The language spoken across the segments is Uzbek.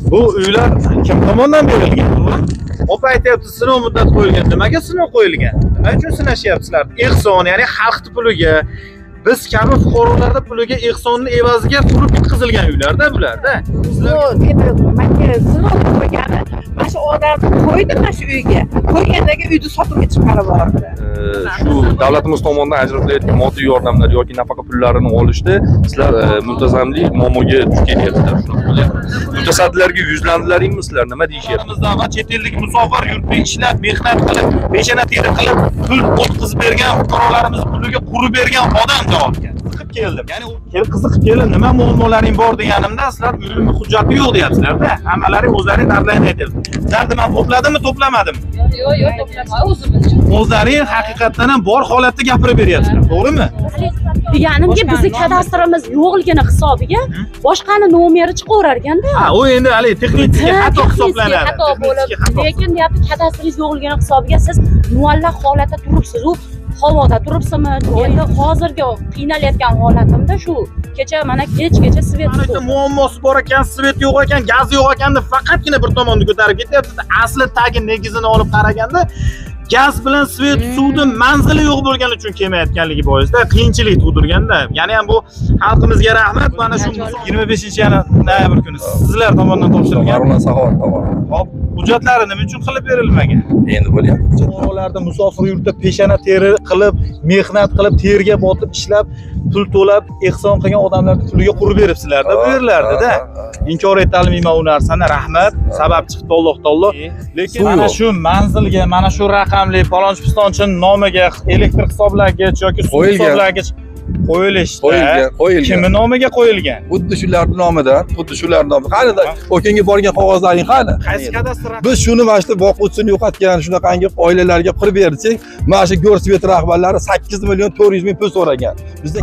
bu uylar kim tomonidan berilgan. Opa aytyapti sinov muddati qo'yilgan. Nimaga sinov qo'yilgan? Nima uchun sinashyapsizlar? Ehson ya'ni xalqni puliga biz kabi fuqarolarni puliga ehsonni evaziga qurib bitkazilgan uylarda bularda. Sinov manga sinov qo'ygani? Mana shu odam qo'ydi mana shu uyga. Qo'ygandagi uyni sotuvga chiqarib yubordi shu davlatimiz tomonidan ajratilayotgan moddiy yordamlar yoki nafaqa pullarini olishda sizlar e, muntazamlik muammoga duch kelyapsizlar. Mutasaddilarga yuzlandilaringmi sizlar? Nima deyishyapti va chet ellik musofir yurtda ishlab mehnat qilib peshana teri qilib pul o'tkazib bergan fuqarolarimiz puliga qurib bergan odam javobgar qiziqib keldim. Ya'ni u kelib qiziqib kelib nima muammolaring bor deganimda sizlar uyimni hujjati yo'q deyapsizlarda. Hammalaring o'zlaring dardlaringni aytyapsiz sizlarni man to'pladimmi to'plamadimmi yo'q yo'q to'plama o'zimiz o'zlaring haqiqatdan ham bor holatda gapirib beryapsizlar. To'g'rimi? Deganimki bizni kadastrimiz yo'qligini hisobiga boshqani nomeri chiqaverar ekanda ha u endi haligi texnik xato hisoblanadi. xato bo'lib lekin deyapti kadastringiz yo'qligini hisobiga siz muallaq holatda turibsiz. U havoda turibsizmi? Endi hozirgi qiynalayotgan holatimda shu kecha mana kechgacha svet muammosi bor ekan svet yo'q ekan gaz yo'q ekan deb faqatgina bir tomonda ko'tarib ketyapti asli tagi negizini olib qaraganda gaz bilan svet suvni manzili yo'q bo'lgani uchun kelmayotganligi boisida qiyinchilik tug'dirganda yana ham bu xalqimizga rahmat. Mana shu yigirma beshinchi noyabr kuni sizlar tomonidan topshirilgan. Haruna saxovat tomonidan hop hujjatlari nima uchun qilib berilmagan? Endi bo'lyapti. Musofir yurtda peshana teri qilib mehnat qilib terga botib ishlab pul to'lab ehson qilgan odamlarni puliga qurib beribsizlarda bu yerlardada inkor etolmayman u narsani? Rahmat. Sabab chiqdi alloh taolo. Lekin mana shu manzilga mana shu raqamli palonchi pistonchini nomiga elektr hisoblagich yoki suv hisoblagich qo'yilishda qo'yilgan qo'yilgan. Kimni nomiga qo'yilgan? Xuddi shularni nomidan xuddi shularni nomidan. Qani o'kanga borgan qog'ozlaring qani? Qaysi kadastr biz shuni mana shu boquvchisini yo'qotgan shunaqangi oilalarga qilib bersak mana shu go'rsvet rahbarlari sakkiz million to'rt yuz ming pul so'ragan. Bizda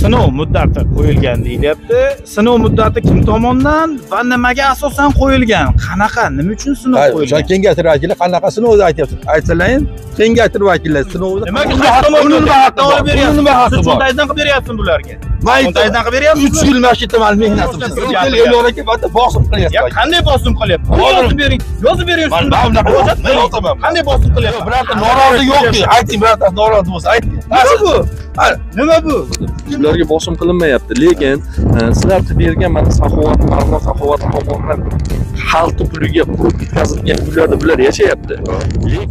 sinov muddati qo'yilgan deyilyapti sinov muddati kim tomonidan va nimaga asosan qo'yilgan? Qanaqa? Nima uchun sinov qo'yilgan? kengash vakili qanaqa sinovni aytyapsiz aytsalaring kengash vakili sinovni nimaga haqqi bor? olib beryapsiz qilib beryapsiz bularga cho'ntagingizdan qilib beryapsiz uch yil mana shu yerda mani mehnatim yo'lga bosim ya qilyapsiz qanday bosim qilyapti? Yozib bering yozib bering Man- man bunaqa men yozaman. qanday bosim qilyapti? Birorta norozi yo'qki. ayting birorta norozi bo'lsa ayting. Nima bu? Nima bu? Shularga bosim qilinmayapti lekin e, sizlar qilib bergan mana saxovat marmon saxovat xalqni puliga qurib bitkazilgan uylarda bular yashayapti.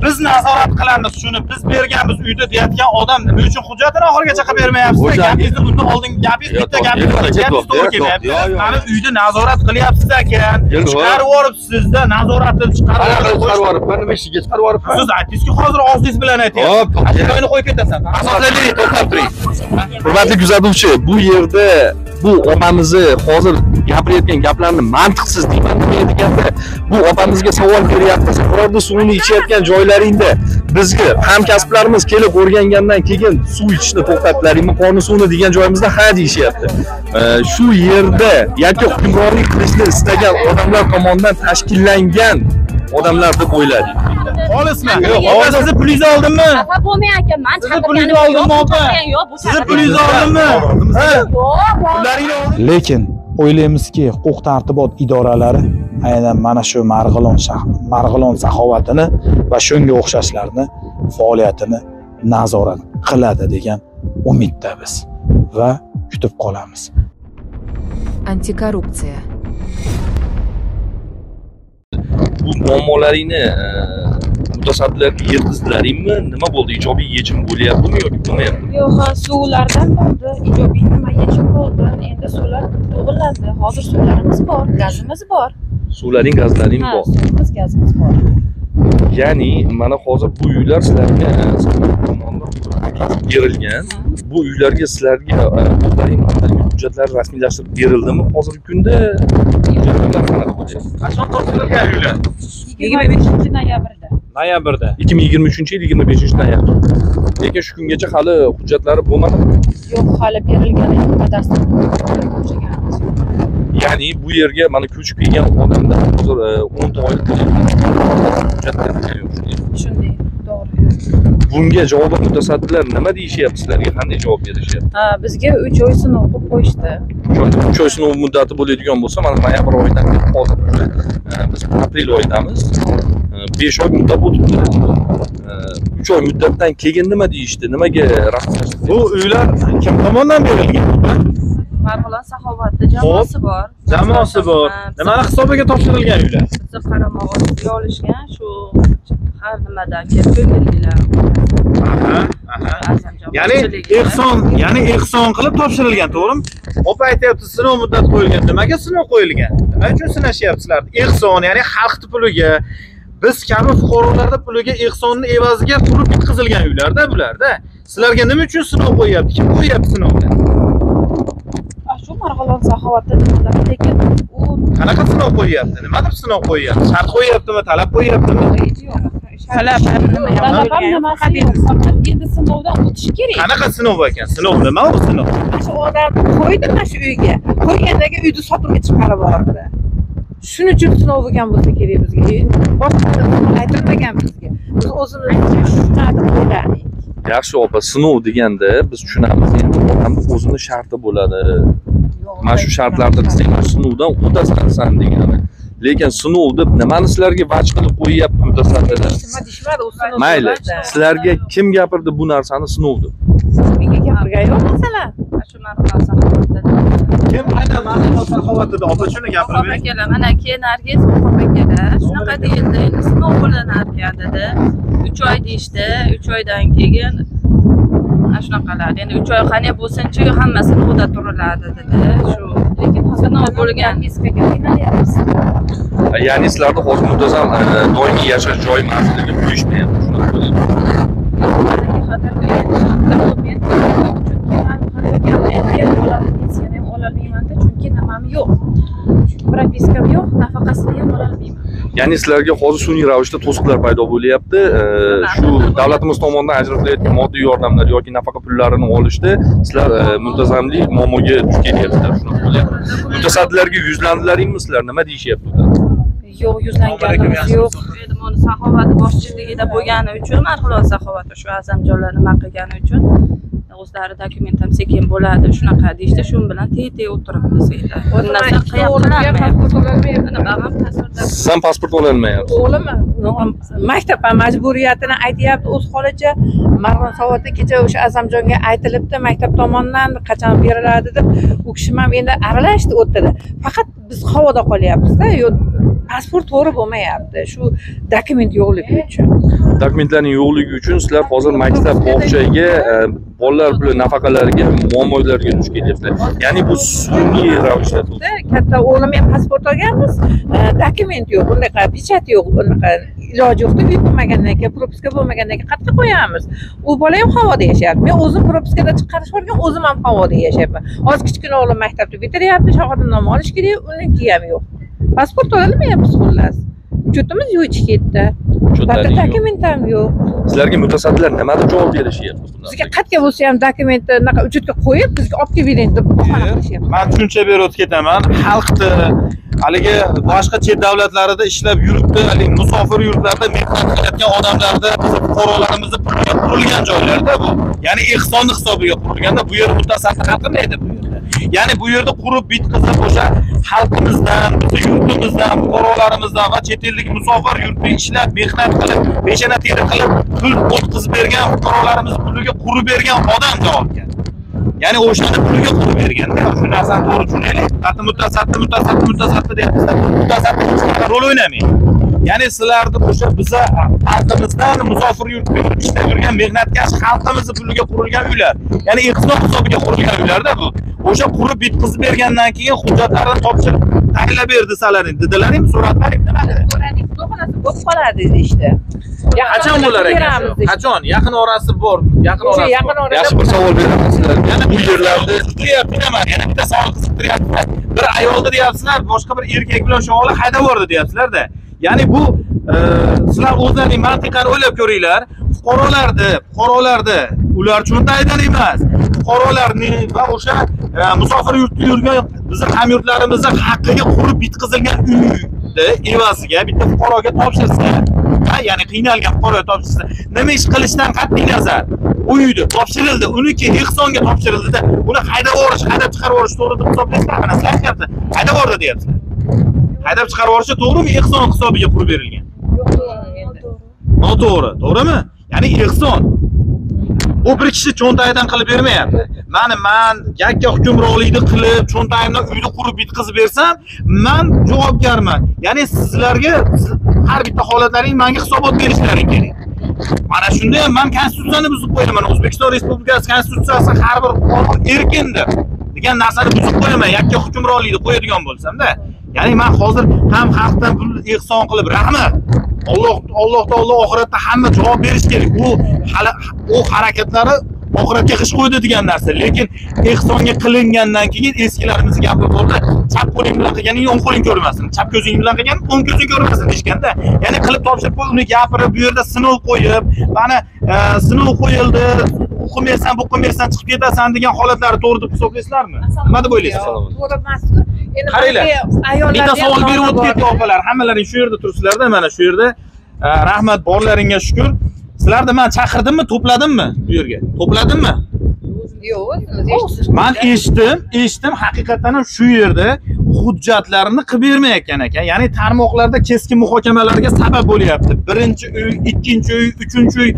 Biz nazorat qilamiz shuni. Biz berganmiz uyda deyotgan odam nima uchun hujjatini oxirigacha qilib bermayapsiz. Gapingizni bundan oldingi gapingiz bitta gapingiz gapingiz to'g'ri kelyapti mani uyda nazorat qilyapsiz ekan. Chiqarib yuboribsizda nazoratni chiqarib qanaqa chiqarib yuborib yuboribman nima ishiga chiqarib yuboribman. Siz aytdingizki hozir og'zingiz bilan aytyapsiz. Hop, joyini qo'yib ketasan asoslaylik to'xtab turing hurmatli kuzatuvchi bu yerda bu opamizni hozir gapirayotgan gaplarni mantiqsiz deyman nima deganda bu opamizga savol beryapmiz birorta suvni ichayotgan joylaringda bizga hamkasblarimiz kelib o'rgangandan keyin suv ichishni to'xtatdilaringmi qonun suvni degan joyimizda ha deyishyapti? Shu yerda yakka hukmronlik qilishni istagan odamlar tomonidan tashkillangan odamlar deb o'yladik xolismi? Yo'q, opa sizni pulingizni oldimmi? Xafa bo'lmang aka man Sizni pulingizni oldimmi, opa? sizni pulingizni oldimmi? Lekin o'ylaymizki huquq tartibot idoralari aynan mana shu marg'ilon marg'ilon saxovatini va shunga o'xshashlarni faoliyatini nazorat qiladi degan umidda biz va kutib qolamiz. Антикоррупция. bu muammolaringni e, mutasaddilarga yetkazdilaringmi nima bo'ldi? Ijobiy yechim bo'lyaptimi yoki bo'lmayaptimi? Yo'q ha suvlardan bo'ldi. Ijobiy nima yechim bo'ldi? Endi suvlar to'g'irlandi hozir suvlarimiz bor gazimiz bor. Suvlaring gazlaring ha bor. suvimiz gazimiz bor ya'ni mana hozir bu uylar sizlarga e, berilgan. Bu uylarga sizlarga e, hujjatlar rasmiylashtirib berildimi hozirgi kunda? Qachon topshirilgan uylar? Yigirma beshinchi noyabrda. Noyabrda. Ikki ming yigirma uchinchi yil yigirma beshinchi noyabr. Lekin shu kungacha hali hujjatlari bo'lmadimi? Yo'q hali berilgani yo'q kadastr ya'ni bu yerga mana ko'chib kelgan odamlar hozir o'nta oylik shunday to'g'ri bunga javoban mutasaddilar nima deyishyapti sizlarga qanday javob berishyapti ha bizga uch oy sinov qilib qo'yishdi uch oy sinov muddati bo'ladigan bo'lsa mana noyabr oyidan hozir biz aprel oyidamiz besh oy muddat o'tibdi uch oy muddatdan keyin nima deyishdi? Nimaga rasmiylashtirdi bu uylar kim tomonidan berilgan? Marg'ilon saxovatda jamoasi bor. Jamoasi bor. nimani hisobiga topshirilgan uylar? Bizni qaramog'i ostiga olishgan shu har nimadan kelib ko'ngillilar. Aha aha. Ya'ni ehson ya'ni ehson qilib topshirilgan to'g'rimi? Opa aytyapti sinov muddati qo'yilgan. Nimaga sinov qo'yilgan? Nima uchun sinashyapsizlar? Ehson ya'ni xalqni puliga biz kabi fuqarolarni puliga ehsonni evaziga qurib bitkazilgan uylarda bularda. Sizlarga nima uchun sinov qo'yyapti? Kim qo'yyapti sinovni? Shu marg'ilon saxovatda nimalar? Lekin u qanaqa sinov qo'yyapti? Nima deb sinov qo'yyapti? Shart qo'yyaptimi? Talab qo'yyaptimi? Talab endi sinovdan o'tish kerak. qanaqa sinov ekan? Sinov nima u sinov? Shu odamni qo'ydi mana shu uyga. Qo'ygandagi uyni sotuvga chiqarib yubordi shuning uchun sinov bo'lgan bo'lsa kerak bizga boshqa aytilmagan bizga biz o'zimiz shunaqa o'yladik yaxshi opa sinov deganda biz tushunamiz. Endi odamni o'zini sharti bo'ladi. Mana shu shartlarni sen sinovdan o'tasan degani. Lekin sinov deb nimani sizlarga vaj qilib qo'yyapti mutasaddilar mayli sizlarga kim gapirdi bu narsani sinov deb gapirgan yo'q masalan shu marg'ilon saxovatda kim aynan ma'lumot saxovatida opa shuni gapirib bering akalar mana keyin nargiz muhom akalar shunaqa deyildi. Endi sinov bo'linar ekan dedi. Uch oy deyishdi. Uch oydan keyin mana shunaqalar. Endi uch oy qani bo'lsinchi hamma sinovda turiladi dedi. Shu lekin sinov bo'lgan ya'ni sizlarni hozir muntazam e, doimiy yashash joyi manziliga qo'yishmayapti shunaqa bo'lyapti chunki nimam yo'q propiskam yo'q nafaqasini ham ololmayman ya'ni sizlarga hozir sun'iy ravishda to'siqlar paydo bo'lyapti. Shu davlatimiz tomonidan ajratilayotgan moddiy yordamlar yoki nafaqa pullarini olishda sizlar e, muntazamlik muammoga duch kelyapsizlar shunaqa bo'lyapti mutasaddilarga yuzlandilaringmi sizlar? Nima deyishyapti ular? Yo'q yuzlanganimiz yo'q. Endi buni saxovat boshchiligida bo'lgani uchun marg'ilon saxovati shu azamjonlar nima qilgani uchun o'zlari dokument ham sekin bo'ladi shunaqa deyishdi. Shu bilan teng teng o'tiribmiz endi bu narsa qilyaptilarmi anaqa ham tasvirda siz ham pasport ololmayapsiz o'g'lim maktab ham majburiyatini aytyapti o'z holicha. Marg'ilon savodda kecha o'sha azamjonga aytilibdi maktab tomonidan qachon beriladi deb. U kishi ham endi aralashdi u yerdada faqat biz havoda qolyapmizda yo pasport to'g'ri bo'lmayapti. Shu dokument yo'qligi uchun. Dokumentlarning yo'qligi uchun sizlar hozir maktab bog'chaga e, bolalar puli nafaqalariga muammolarga duch kelyapsizlar ya'ni bu sun'iy ravishda katta o'g'lim ham pasport olganmiz. E, dokument yo'q bunaqa pechat yo'q bunaqa iloji yo'qda uy bo'lmagandan keyin propiska bo'lmagandan keyin qayerga qo'yamiz. U bola ham havoda yashayapti. Men o'zim propiskada chiqarishib yuborgan o'zim ham havoda yashayapman. Hozir kichkina o'g'lim maktabni bitiryapti shahodatnoma olish kerak uniki ham yo'q pasport ololmayapmiz xullas. Uchetimiz yo'q ichki ketdi Hujjatlaring yo'q. dokument ham yo'q. Sizlarga mutasaddilar nima deb javob berishyapti bu bizga qayerga bo'lsa ham dokumentni anaqa uchetga qo'yib bizga olib kelib bering deb bahona qilishyapti. man tushuncha berib o'tib ketaman xalqni haligi boshqa chet davlatlarida ishlab yuribdi haligi musofir yurtlarda mehnat qilayotgan odamlarni bizni fuqarolarimizni puliga qurilgan joylarda bu. Ya'ni ehsonni hisobiga qurilganda bu yer mutasaddi qilmaydi bu yerda ya'ni bu yerda qurib bitqizib o'sha xalqimizdan bizni yurtimizdan fuqarolarimizdan va chet ellik musofir yurtda ishlab mehnat qilib peshana teri qilib pul o'tkazib bergan fuqarolarimiz puliga qurib bergan odam javobgar ya'ni. O'shani puliga qurib berganda shu narsani to'g'ri tushunaylik mutasaddi mutasaddi mutasaddi deyapmizda mutasaddi hech qanaqa rol o'ynamaydi ya'ni sizlarni o'sha biza xalqimizdan musofir yurtda yurib ishlab yurgan mehnatkash xalqimizni puliga qurilgan uylar. Ya'ni ehson hisobiga qurilgan uylarda bu. O'sha qurib bitqizib bergandan keyin hujjatlarni topshirib tayinlab ber desalaring dedilaringmi so'radlaring nima dedi? Bo'lib qoladi deyishdi qachon bo'lar ekan. qachon? Yaqin orasi bor. Yaqin orasi yaqin orada yaxshi bir savol beraman sizlarga. Yana bu yerlarda qiziqtiryapti man yana bitta savol qiziqtiryapti bir ayolni deyapsizlar boshqa bir erkak bilan shog'uli haydab yubordi deyapsizlarda ya'ni bu e, sizlar o'zlaring mantiqani o'ylab ko'ringlar. Fuqarolarni fuqarolarni ular cho'ntagidan emas. Fuqarolarni va o'sha e, musofir yurtda yurgan bizni hamyurtlarimizni haqqiga qurib bitqizilgan uyni evaziga bitta fuqaroga topshirsa ha, ya'ni qiynalgan fuqaroga topshirsa nima ish qilishdan qat'iy nazar? U uyni topshirildi uniki ehsonga topshirildida uni haydab yuborish haydab chiqarib yuborish to'g'ri deb hisoblaysizlarmi sizlar aytyapti haydab yubordi deyapsizlar haydab chiqarib yuborishi to'g'rimi ehson hisobiga qurib berilgan? Noto'g'ri to'g'rimi? Ya'ni ehson. U bir kishi cho'ntagidan qilib bermayapti. Mani man yakka hukmronlikni qilib cho'ntagimdan uyni qurib bitkazib bersam man javobgarman. Ya'ni sizlarga siz- har bitta holatlaring manga hisobot berishlaring kerak. Mana shunda ham man konstitutsiyani buzib qo'yaman. O'zbekiston respublikasi konstitutsiyasi har bir qonun erkindir. Degan narsani buzib qo'yaman. Yakka hukmronlikni qo'yadigan bo'lsamda ya'ni man hozir ham xalqdan pul ehson qilib rahmat. Alloh Alloh taolo oxiratda hamma javob berish kerak. U hali u harakatlari oxiratga g'ish qo'ydi degan narsa. Lekin ehsonga qilingandan keyin eskilarimiz gapi bo'ldi chap qo'ling bilan qilganing o'ng qo'ling ko'rmasin. Chap ko'zing bilan qilgan o'ng ko'zing ko'rmasin deyishganda ya'ni qilib topshirib qo'y uni gapirib bu yerda sinov qo'yib mana e, sinov qo'yildi. O'qimaysan bu qilmaysan chiqib ketasan degan holatlari to'g'ri deb hisoblaysizlarmi nima deb o'ylaysiz to'g'ri emasku. Endi Qaranglar. bitta savol berib o'tib ketdi opalar. Hammalaring shu yerda turibsizlarda mana shu yerda. Rahmat borlaringga shukur. Sizlarni man chaqirdimmi to'pladimmi bu yerga? To'pladimmi? Yo'q o'zimiz eshitdik. Man eshitdim eshitdim. Haqiqatdan ham shu yerda hujjatlarini qilib bermayotgan ekan. Ya'ni tarmoqlarda keskin muhokamalarga sabab bo'lyapti. Birinchi uy ikkinchi uy uchinchi uy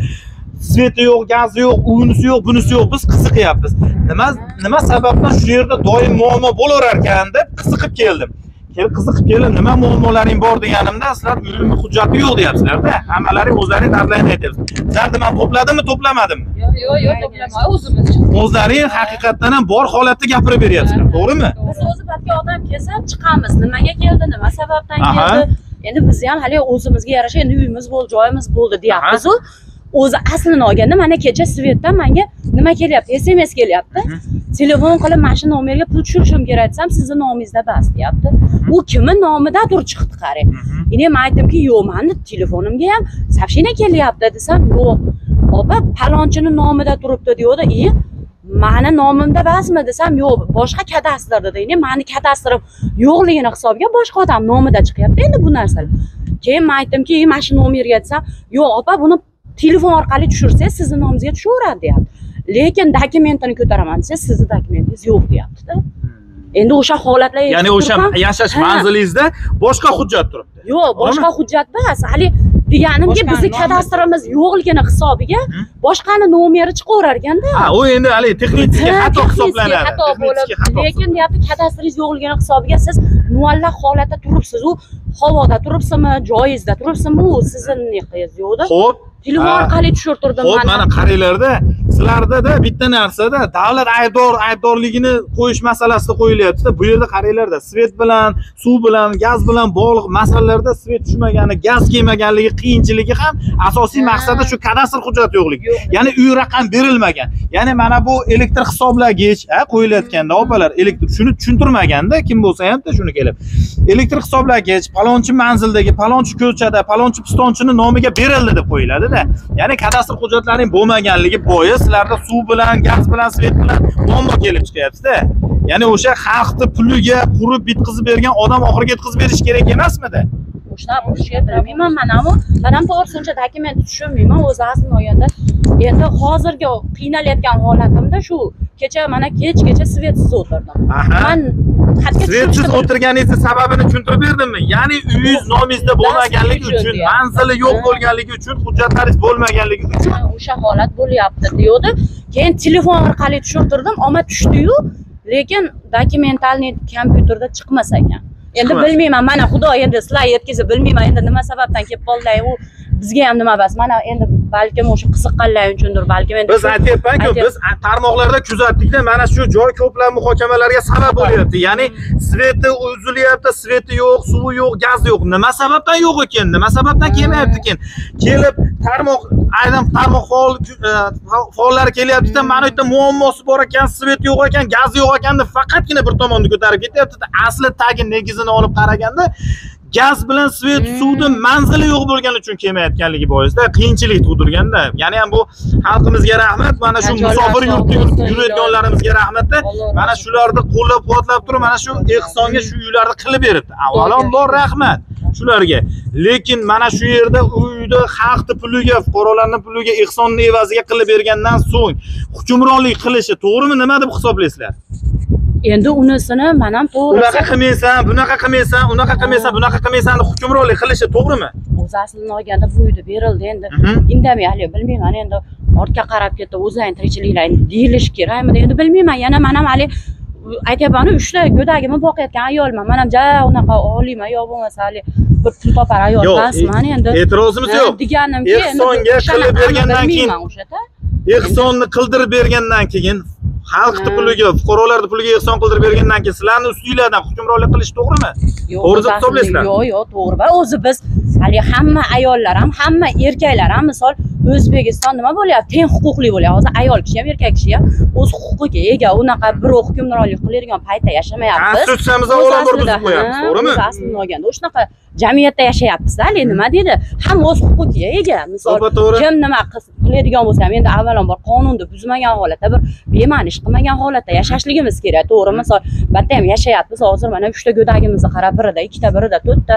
sveti yo'q gazi yo'q unisi yo'q bunisi yo'q. Biz qiziqyapmiz. Nima nima sababdan shu yerda doim muammo bo'laverar ekan deb qiziqib keldim. Kelib qiziqib keldim. Nima muammolaring bor deganimda sizlar uyimni hujjati yo'q deyapsizlarda. Hammalaring o'zlaring dardlaringni aytyapsiz. Sizlarni man to'pladimmi to'plamadimmi? Yo'q yo'q to'plama. O'zimiz o'zlaring haqiqatdan ham bor holatda gapirib beryapsizlar. To'g'rimi? Biz o'zi pastga odam kelsa chiqamiz. Nimaga keldi nima sababdan keldi? Endi biz ham hali o'zimizga yarasha endi uyimiz bo'ldi joyimiz bo'ldi deyapmizu o'zi aslini olganda mana kecha svetdan manga nima kelyapti? Sms kelyapti. Telefon qilib mana shu nomerga pul tushirishim kerak desam sizni nomingizda bas deyapti. U kimni nomidadir chiqdi qarang. Endi men aytdimki yo'q mani telefonimga ham сообщение kelyapti desam yo'q opa palonchini nomida turibdi deyapti и mani nomimda emasmi desam yo'q boshqa kadastr dedi. Endi mani kadastrim yo'qligini hisobiga boshqa odam nomida chiqyapti endi bu narsalar. Keyin man aytdimki "E, mana shu nomerga desam yo'q opa buni telefon orqali tushirsangiz sizni nomingizga tushaveradi deyapti. Lekin dokumentini ko'taraman desangiz sizni dokumentingiz yo'q deyaptida. Endi o'sha holatlar ya'ni o'sha yashash Ha. manzilingizda boshqa hujjat turibdi. Yo'q boshqa hujjat emas. Hali deganimki bizni kadastrimiz yo'qligini hisobiga boshqani nomeri chiqaverar ekanda ha u endi haligi texnический xato hisoblanadi. xato bo'lib lekin deyapti kadastringiz yo'qligini hisobiga siz muallaq holatda turibsiz. U havoda turibsizmi joyingizda turibsizmi? U sizni yo'qda. Xo'p, telefon ha. orqali tushirtirdim Xo'p, mana mana qaranglarda, sizlarda bitta narsada davlat aybdor aybdorligini qo'yish masalasida qo'yilyapti-da. Bu yerda qaranglarda, svet bilan, suv bilan, gaz bilan bog'liq masalalarda svet tushmagani, gaz kelmaganligi, qiyinchiligi ham asosiy maqsadi shu kadastr hujjati yo'qligi. Yo'q. Ya'ni uy raqam berilmagan. Ya'ni mana bu elektr hisoblagich, qo'yilayotganda opalar, elektr shuni tushuntirmaganda kim bo'lsa ham-da shuni kelib. Elektr hisoblagich palonchi manzildagi, palonchi ko'chada, palonchi pistonchini nomiga berildi deb qo'yiladi-da. Ya'ni kadastr hujjatlarining bo'lmaganligi bois sizlarda suv bilan, gaz bilan, svet bilan muammo kelib chiqyapti-da. Ya'ni o'sha xalqni puliga qurib bitkazib bergan odam oxiriga yetkazib berish kerak emasmidi? Shunaqa bo'lishiga bilmayman mana bu manam to'g'risincha dokument tushunmayman o'zi aslini olganda endi hozirgi qiynalayotgan holatimda shu kecha mana kechgacha svetsiz o'tirdim man Svetsiz o'tirganingizni sababini tushuntirib berdimmi? Ya'ni uyingiz nomingizda bo'lmaganligi uchun manzili yo'q bo'lganligi uchun, hujjatlaringiz bo'lmaganligi uchun Ha, o'sha holat bo'lyapti deyodi keyin telefon orqali tushirtirdim omma tushdiyu lekin dokumentalniy kompyuterda chiqmas ekan endi bilmayman mana xudo endi sizlar yetkazib bilmayman endi nima sababdan kelib qoldilar u bizga ham nima emas mana endi balkim o'sha qiziqqanlari uchundir balkim endi biz aytyapmanku aytyap- biz tarmoqlarda kuzatdikda mana shu joy ko'plab muhokamalarga sabab bo'lyapti. Ya'ni sveti uzilyapti sveti yo'q suvi yo'q gazi yo'q. Nima sababdan yo'q ekan? Nima sababdan kelmayapti ekan? Kelib tarmoq aynan tarmoq e, faollari kelyaptida mana bu yerda muammosi bor ekan svet yo'q ekan gaz yo'q ekan deb faqatgina bir tomonni ko'tarib ketyaptida. Asli tagi negizini olib qaraganda gaz bilan svet Hmm. suvni manzili yo'q bo'lgani uchun kelmayotganligi boisda qiyinchilik tug'dirganda. Yana ham bu xalqimizga rahmat. Mana shu musofir yurtda yurayotganlarimizga rahmatda. Mana shularni qo'llab quvvatlab turib mana shu ehsonga shu uylarni qilib beribdi. Avvalambor rahmat shularga. Lekin mana shu yerda uyni xalqni puliga fuqarolarni puliga ehsonni evaziga qilib bergandan so'ng hukmronlik qilishi to'g'rimi nima deb hisoblaysizlar endi unisini man ham unaqa to'g'risi qilmaysan bunaqa qilmaysan unaqa qilmaysan bunaqa qilmaysan hukmronlik qilishi to'g'rimi? O'zi aslini olganda bu uyda berildi endi. Mhm. indamay haligi bilmayman endi ortga qarab ketdi o'zlaring tirikchiliklaring deyilishi kerakmidi endi bilmayman. Yana man ham haligi aytyapmanu uchta go'dagimni boqayotgan ayolman. Man ham ja unaqa oliyman yo bo'lmasa haligi bir pul topar ayol emasman endi. e'tirozimiz yo'q. Deganimki Ehsonga qilib bergandan keyin- o'shada ehsonni qildirib bergandan keyin xalqni puliga fuqarolarni puliga ehson qildirib bergandan keyin sizlarni ustinglardan hukmronlik qilish to'g'rimi? To'g'ri deb hisoblaysizlar? yo'q yo'q to'g'ri. Va o'zi biz haligi hamma ayollar ham hamma erkaklar ham misol o'zbekiston nima bo'lyapti? Teng huquqli bo'lyapti. Hozir ayol kishi ham erkak kishi ham o'z huquqiga ega unaqa birov hukmronlik qiladigan paytda yashamayapmiz konstitutsiyamiz O'zi avvalambor aslida, buzib qo'yapmiz to'g'rimi? aslini olganda shunaqa jamiyatda yashayapmiz haligi nima deydi? Hamma o'z huquqiga ega. Misol kim nima qil- qiladigan bo'lsa ham endi avvalambor qonunni buzmagan holatda bir bema'ni ish qilmagan holatda yashashligimiz kerak to'g'ri? Misol bitta ham yashayapmiz hozir mana uchta go'dagimizni qarab birida ikkita birida to'rtta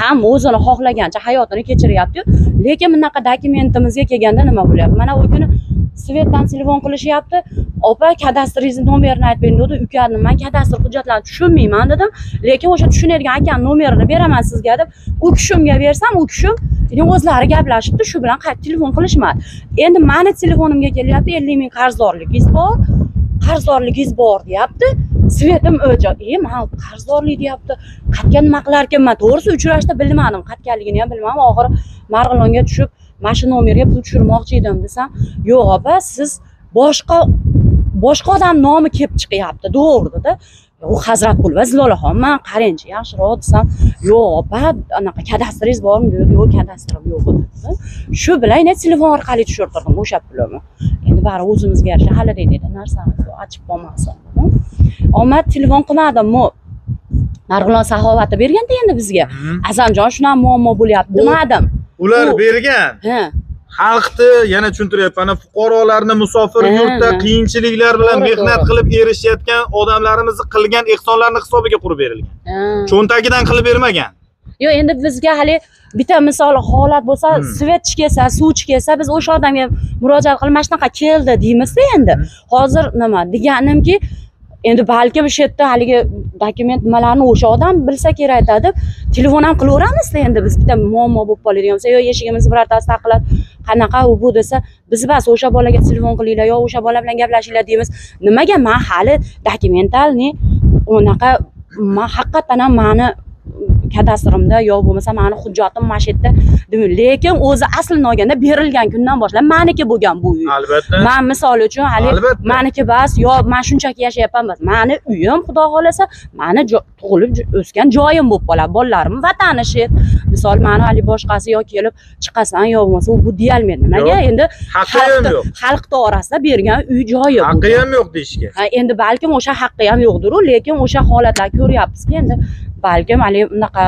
hamma o'zini xohlagancha hayotini kechiryaptiyu. Lekin bunaqa dokumentimizga kelganda nima bo'lyapti? Mana u kuni svetdan telefon qilishyapti opa kadastringizni nomerini aytib bering dedi. Ukanim man kadastr hujjatlarini tushunmayman dedim. Lekin o'sha tushunadigan akani nomerini beraman sizga deb u kishimga bersam u kishim o'zlari gaplashibdi shu bilan qayta telefon qilishmadi. Endi mani telefonimga kelyapti ellik ming qarzdorligingiz bor qarzdorligingiz bor deyapti. Svetim o'ja e man qarzdorlik deyapti. Qayerga nima qilar ekanman to'g'risi uchrashda bilmadim. Qayergaligini ham bilmadim. Oxiri marg'ilonga tushib mashina nomeriga nomerga pul tushirmoqchi edim desam yo'q opa siz boshqa boshqa odam nomi kelib chiqyapti. To'g'ri dedi u hazratqul va zilolaxonman qarangchi yaxshiroq desam yo'q opa anaqa kadastringiz bormi? dedi. Yo'q kadastrim yo'q dedi. Shu bilan telefon orqali tushirtirdim o'sha pulimni endi bari o'zimizga yarasha hali deydi narsamiz yo'q achib qolmasin omad telefon qilmadimmi marg'ilon saxovati berganda endi bizga. Hasanjon shunaqa muammo bo'lyapti demadim ular bergan. Ha xalqni yana tushuntiryapman. Fuqarolarni musofir yurtda qiyinchiliklar bilan mehnat qilib erishayotgan odamlarimizni qilgan ehsonlarini hisobiga qurib berilgan. Cho'ntagidan qilib bermagan. Yo'q endi bizga hali bitta misol holat bo'lsa Hmm. svetchi kelsa suvchi kelsa biz o'sha odamga murojaat qilib mana shunaqa keldi deymizda endi. Hozir nima deganimki endi balkim shu yerda haligi dokument nimalarni o'sha odam bilsa kerak aytadi telefon ham qilaveramizda endi biz. Bitta muammo bo'lib qoladigan bo'lsa yo eshigimizni birortasi taqiladi qanaqa u bu? desa biz bas o'sha bolaga telefon qilinglar yo o'sha bola bilan gaplashinglar deymiz. Nimaga man hali dokumentalniy unaqa man haqiqatdan ham mani kadastrimda yo bo'lmasa mani hujjatim mana shu yerda lekin o'zi aslini olganda berilgan kundan boshlab maniki bo'lgan bu uy. Albatta. Man misol uchun hali Albatta. maniki bas yo man shunchaki yashayapman bas. Mani uyim xudo xohlasa mani tug'ilib o'sgan joyim bo'lib qoladi. Bolalarim vatani shu yer. misol mani hali boshqasi yo kelib chiqasan yo bo'lmasa u bu deyolmaydi nimaga endi xalqni orasida bergan uy joyi haqqi ham yo'q deyishga. Endi balkim o'sha haqqi ham yo'qdiru lekin o'sha holatlarni ko'ryapmizki endi balkim haligi unaqa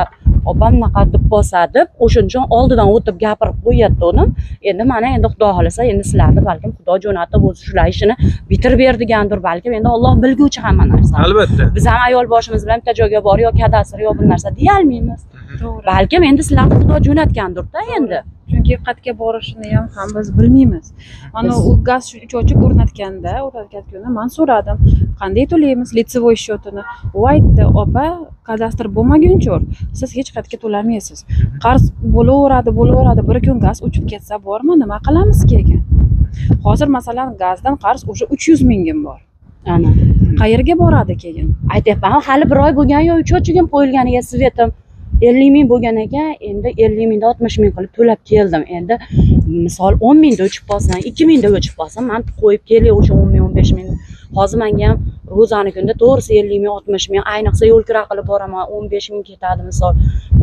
opam unaqa deb bo'lsa deb o'shaning uchun oldidan o'tib gapirib qo'yayotgandim endi mana endi xudo xohlasa endi sizlarni balkim xudo jo'natib o'zi shular ishini bitirib berdigandir. Balkim endi olloh bilguvchi hamma narsani albatta. Biz ham ayol boshimiz bilan bitta joyga bor yo kadastr yo bir narsa deyolmaymiz. To'g'ri. Balkim endi sizlarni xudo jo'natgandirda endi. Chunki qayerga borishini ham ham biz bilmaymiz. Mana u gaz счетчик o'rnatganda o'rnatganda man so'radim qanday to'laymiz? Лицевой счетini u aytdi opa kadastr bo'lmaguncha siz hech qayerga to'lamaysiz. Qarz bo'laveradi bo'laveradi. Bir kun gaz o'chib ketsa bormi? Nima qilamiz keyin hozir masalan gazdan qarz o'sha uch yuz mingim bor. Ana. Qayerga boradi keyin? Aytyapman hali bir oy bo'lgan yo uchog'im qo'yilganiga svetim ellik ming bo'lgan ekan endi ellik mingda oltmish ming qilib to'lab keldim. Endi misol o'n mingda o'chib qolsin ikki mingda o'chib qolsin man qo'yib kelay o'sha o'n ming o'n besh ming hozir manga ham ro'zani kunida to'g'risi ellik ming oltmish ming ayniqsa yo'l kira qilib boraman o'n besh ming ketadi misol.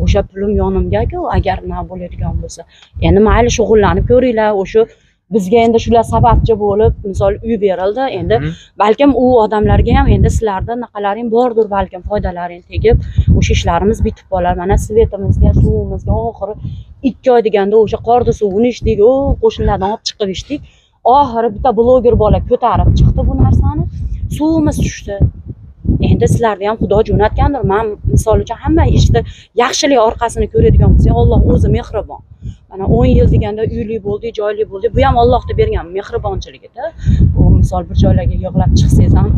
O'sha pulim yonimdaku agar nima bo'ladigan bo'lsa. Endi mayli shug'ullanib ko'ringlar o'sha bizga endi shular sababchi bo'lib misol uy berildi endi balkim u odamlarga ham endi sizlarda anaqalaring bordir balkim foydalaring tegib o'sha ishlarimiz bitib qolar mana svetimizga suvimizga oxiri ikki oy deganda o'sha qorni suvini ichdik u qo'shnilardan olib chiqib ichdik. Oxiri bitta bloger bola ko'tarib chiqdi bu narsani suvimiz tushdi. Endi sizlarni ham xudo jo'natgandir. Man misol uchun hamma ishni yaxshilik orqasini ko'radigan bo'lsak alloh o'zi mehribon. Mana o'n yil deganda uyli bo'ldik joyli bo'ldik bu ham ollohni bergan mehribonchiligida. Bu misol bir joylarga yig'lab chiqsangiz ham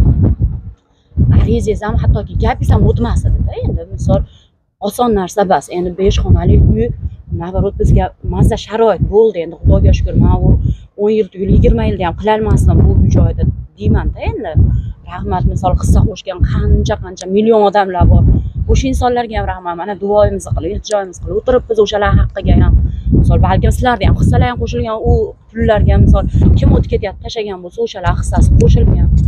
arizangiz ham hattoki gapingiz ham o'tmas edida endi. Misol oson narsa emas endi besh xonali uy наоборот bizga mazza sharoit bo'ldi. Endi xudoga shukur man u o'n yil tugul yigirma yilda ham qilolmasdim bu uy joyda deymanda. Endi rahmat misol hissa qo'shgan qancha qancha million odamlar bor. O'sha insonlarga ham rahmat. Mana duoyimizni qilib iltijoyimizni qilib o'tiribmiz o'shalar haqqiga ham. Misol balkim sizlarni ham hissalar ham qo'shilgan u pullarga misol kim o'tib ketyapti tashlagan bo'lsa o'shalar hissasi qo'shilmayapti.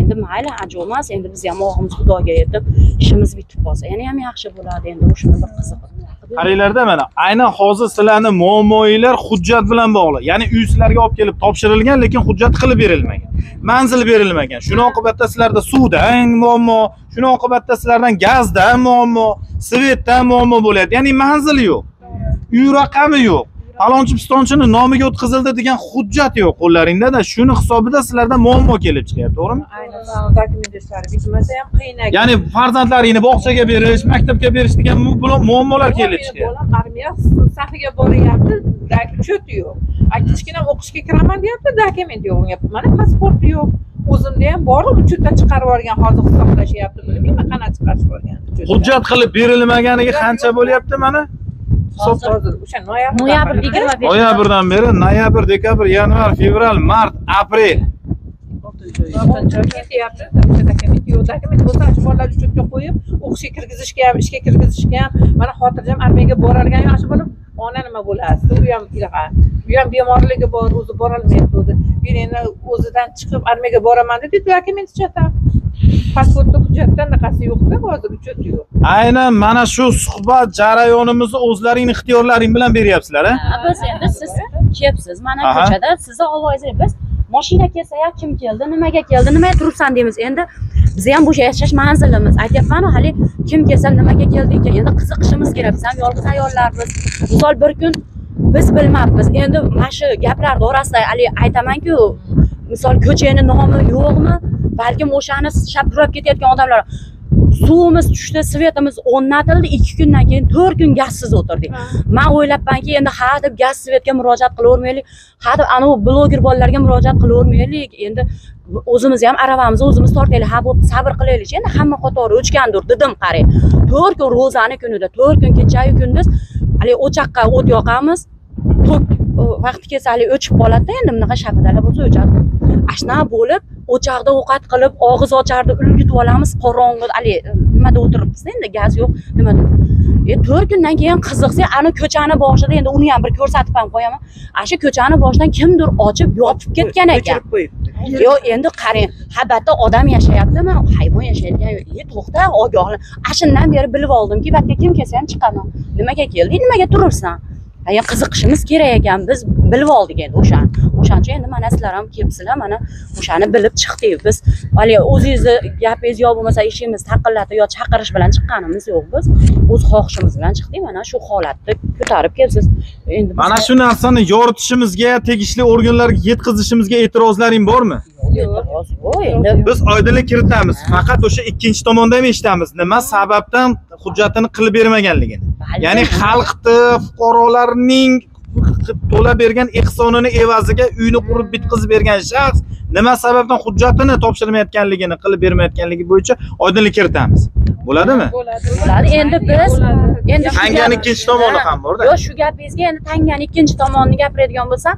Endi mayli ajo emas endi biz ham og'imiz xudoga yetib ishimiz bitib qolsa yana ham yaxshi bo'ladi endi o'shani bir qizig'i qaranglarda mana aynan hozir sizlarni muammoinglar hujjat bilan bog'liq. Ya'ni uy sizlarga olib kelib topshirilgan lekin hujjat qilib berilmagan manzil berilmagan. Shuni oqibatida sizlarda suvda muammo shuni oqibatida sizlardan gazda muammo svetda muammo bo'lyapti. Ya'ni manzil yo'q uy raqami yo'q. Palonchi pistonchini nomiga o'tkazildi degan hujjat yo'q qo'llaringdada shuni hisobida sizlarda muammo kelib chiqyapti to'g'rimi? Aynan bitmasa ham qiyin ya'ni farzandlaringni bog'chaga berish maktabga berish degan muammolar kelib chiqyapti. bolam armiya safiga boryapti chut yo'q. Kichkina o'qishga kiraman deyapti dokument yo'q unga mana pasporti yo'q. O'zimda ham bor uchutdan chiqarib yuborgan hozir hisoblashyapti bilmayman qanaqa chiqarib yuborgan hujjat qilib berilmaganiga qancha bo'lyapti mana hozir o'sha noyabr noyabr yigirma besh noyabrdan beri noyabr dekabr yanvar fevral mart aprel. Bo'lsa shu bolalarni uchutga qo'yib o'qishga kirgizishga ham ishga kirgizishga ham mana xotirjam armiyaga boradigan yaxshi bo'lib ona nima bo'ladi? U ham ilaqa u ham bemorligi bor o'zi borolmayapti o'zi. Men endi o'zidan chiqib armiyaga boraman dedi dokument chata pasportda hujjatda anaqasi yo'qda hozir uchut yo'q. Aynan mana shu suhbat jarayonimizni o'zlaringni ixtiyorlaring bilan beryapsizlar a biz endi siz kelibsiz mana ko'chada sizni ovozingiz biz mashina kelsa ya kim keldi nimaga keldi nimaga turibsan deymiz. Endi biz ham bu yashash manzilimiz. Aytyapmanu hali kim kelsa nimaga keldik endi qiziqishimiz kerak. Biz ham yolg'iz ayollarmiz. Misol bir kun biz bilmabmiz. Endi mana shu gaplarni orasida haligi aytamanku misol ko'chani nomi yo'qmi? Balkim o'shani shapurab ketayotgan odamlar. Suvimiz tushdi svetimiz o'rnatildi ikki kundan keyin to'rt kun gazsiz o'tirdik. Man o'ylabmanki endi ha deb gaz svetga murojaat qilavermaylik ha deb anavi bloger bolalarga murojaat qilavermaylik. Endi o'zimiz ham aravamizni o'zimiz tortaylik ha bo'pti sabr qilaylikchi endi hamma qatori o'chgandir dedim qarang. To'rt kun ro'zani kunida to'rt kun kechayu kunduz haligi o'choqqa o't yoqamiz vaqti kelsa haligi o'chib qoladida endi bunaqa shabadalar bo'lsa o'chadi ana shunaqa bo'lib o'choqda ovqat qilib og'iz ochardi uni yutib olamiz qorong'i haligi nimada o'tiribmizda endi gaz yo'q nimada e to'rt kundan keyin qiziqsak ana ko'chani boshida endi uni ham bir ko'rsatib ham qo'yaman. Ana shu ko'chani boshidan kimdir ochib yopib ketgan ekan. Yo'q endi qarang habatda odam yashayaptimi? Hayvon yashayotgan yo'q. E to'xta ogohlan. Ana shundan beri bilib oldimki bu yerga kim kelsa ham chiqaman nimaga kelding? Nimaga turibsan Ha, qiziqishimiz kerak ekan. Biz bilib oldik endi o'shani. O'shaning uchun endi mana sizlar ham kelibsizlar. Mana o'shani bilib chiqdik biz. Haligi o'zingizni gapingiz yo bo'lmasa ishimiz taqillatib yo chaqirish bilan chiqqanimiz yo'q. Biz o'z xohishimiz bilan chiqdik. Mana shu holatni ko'tarib kelibsiz. Endi mana shu narsani yoritishimizga tegishli organlarga yetkazishimizga e'tirozlaring bormi? Biz oydinlik kiritamiz. Faqat o'sha ikkinchi tomondan ham eshitamiz. Nima sababdan hujjatini qilib bermaganligini. Ya'ni xalqni fuqarolarning to'lab bergan ehsonini evaziga uyni qurib bitkazib bergan shaxs nima sababdan hujjatini topshirmayotganligini qilib bermayotganligi bo'yicha oydinlik kiritamiz. Bo'ladimi? Bo'ladi. Endi biz endi shu tangani gap- ikkinchi tomoni ham borda. Yo'q shu gapingizga endi tangani ikkinchi tomonini gapiradigan bo'lsam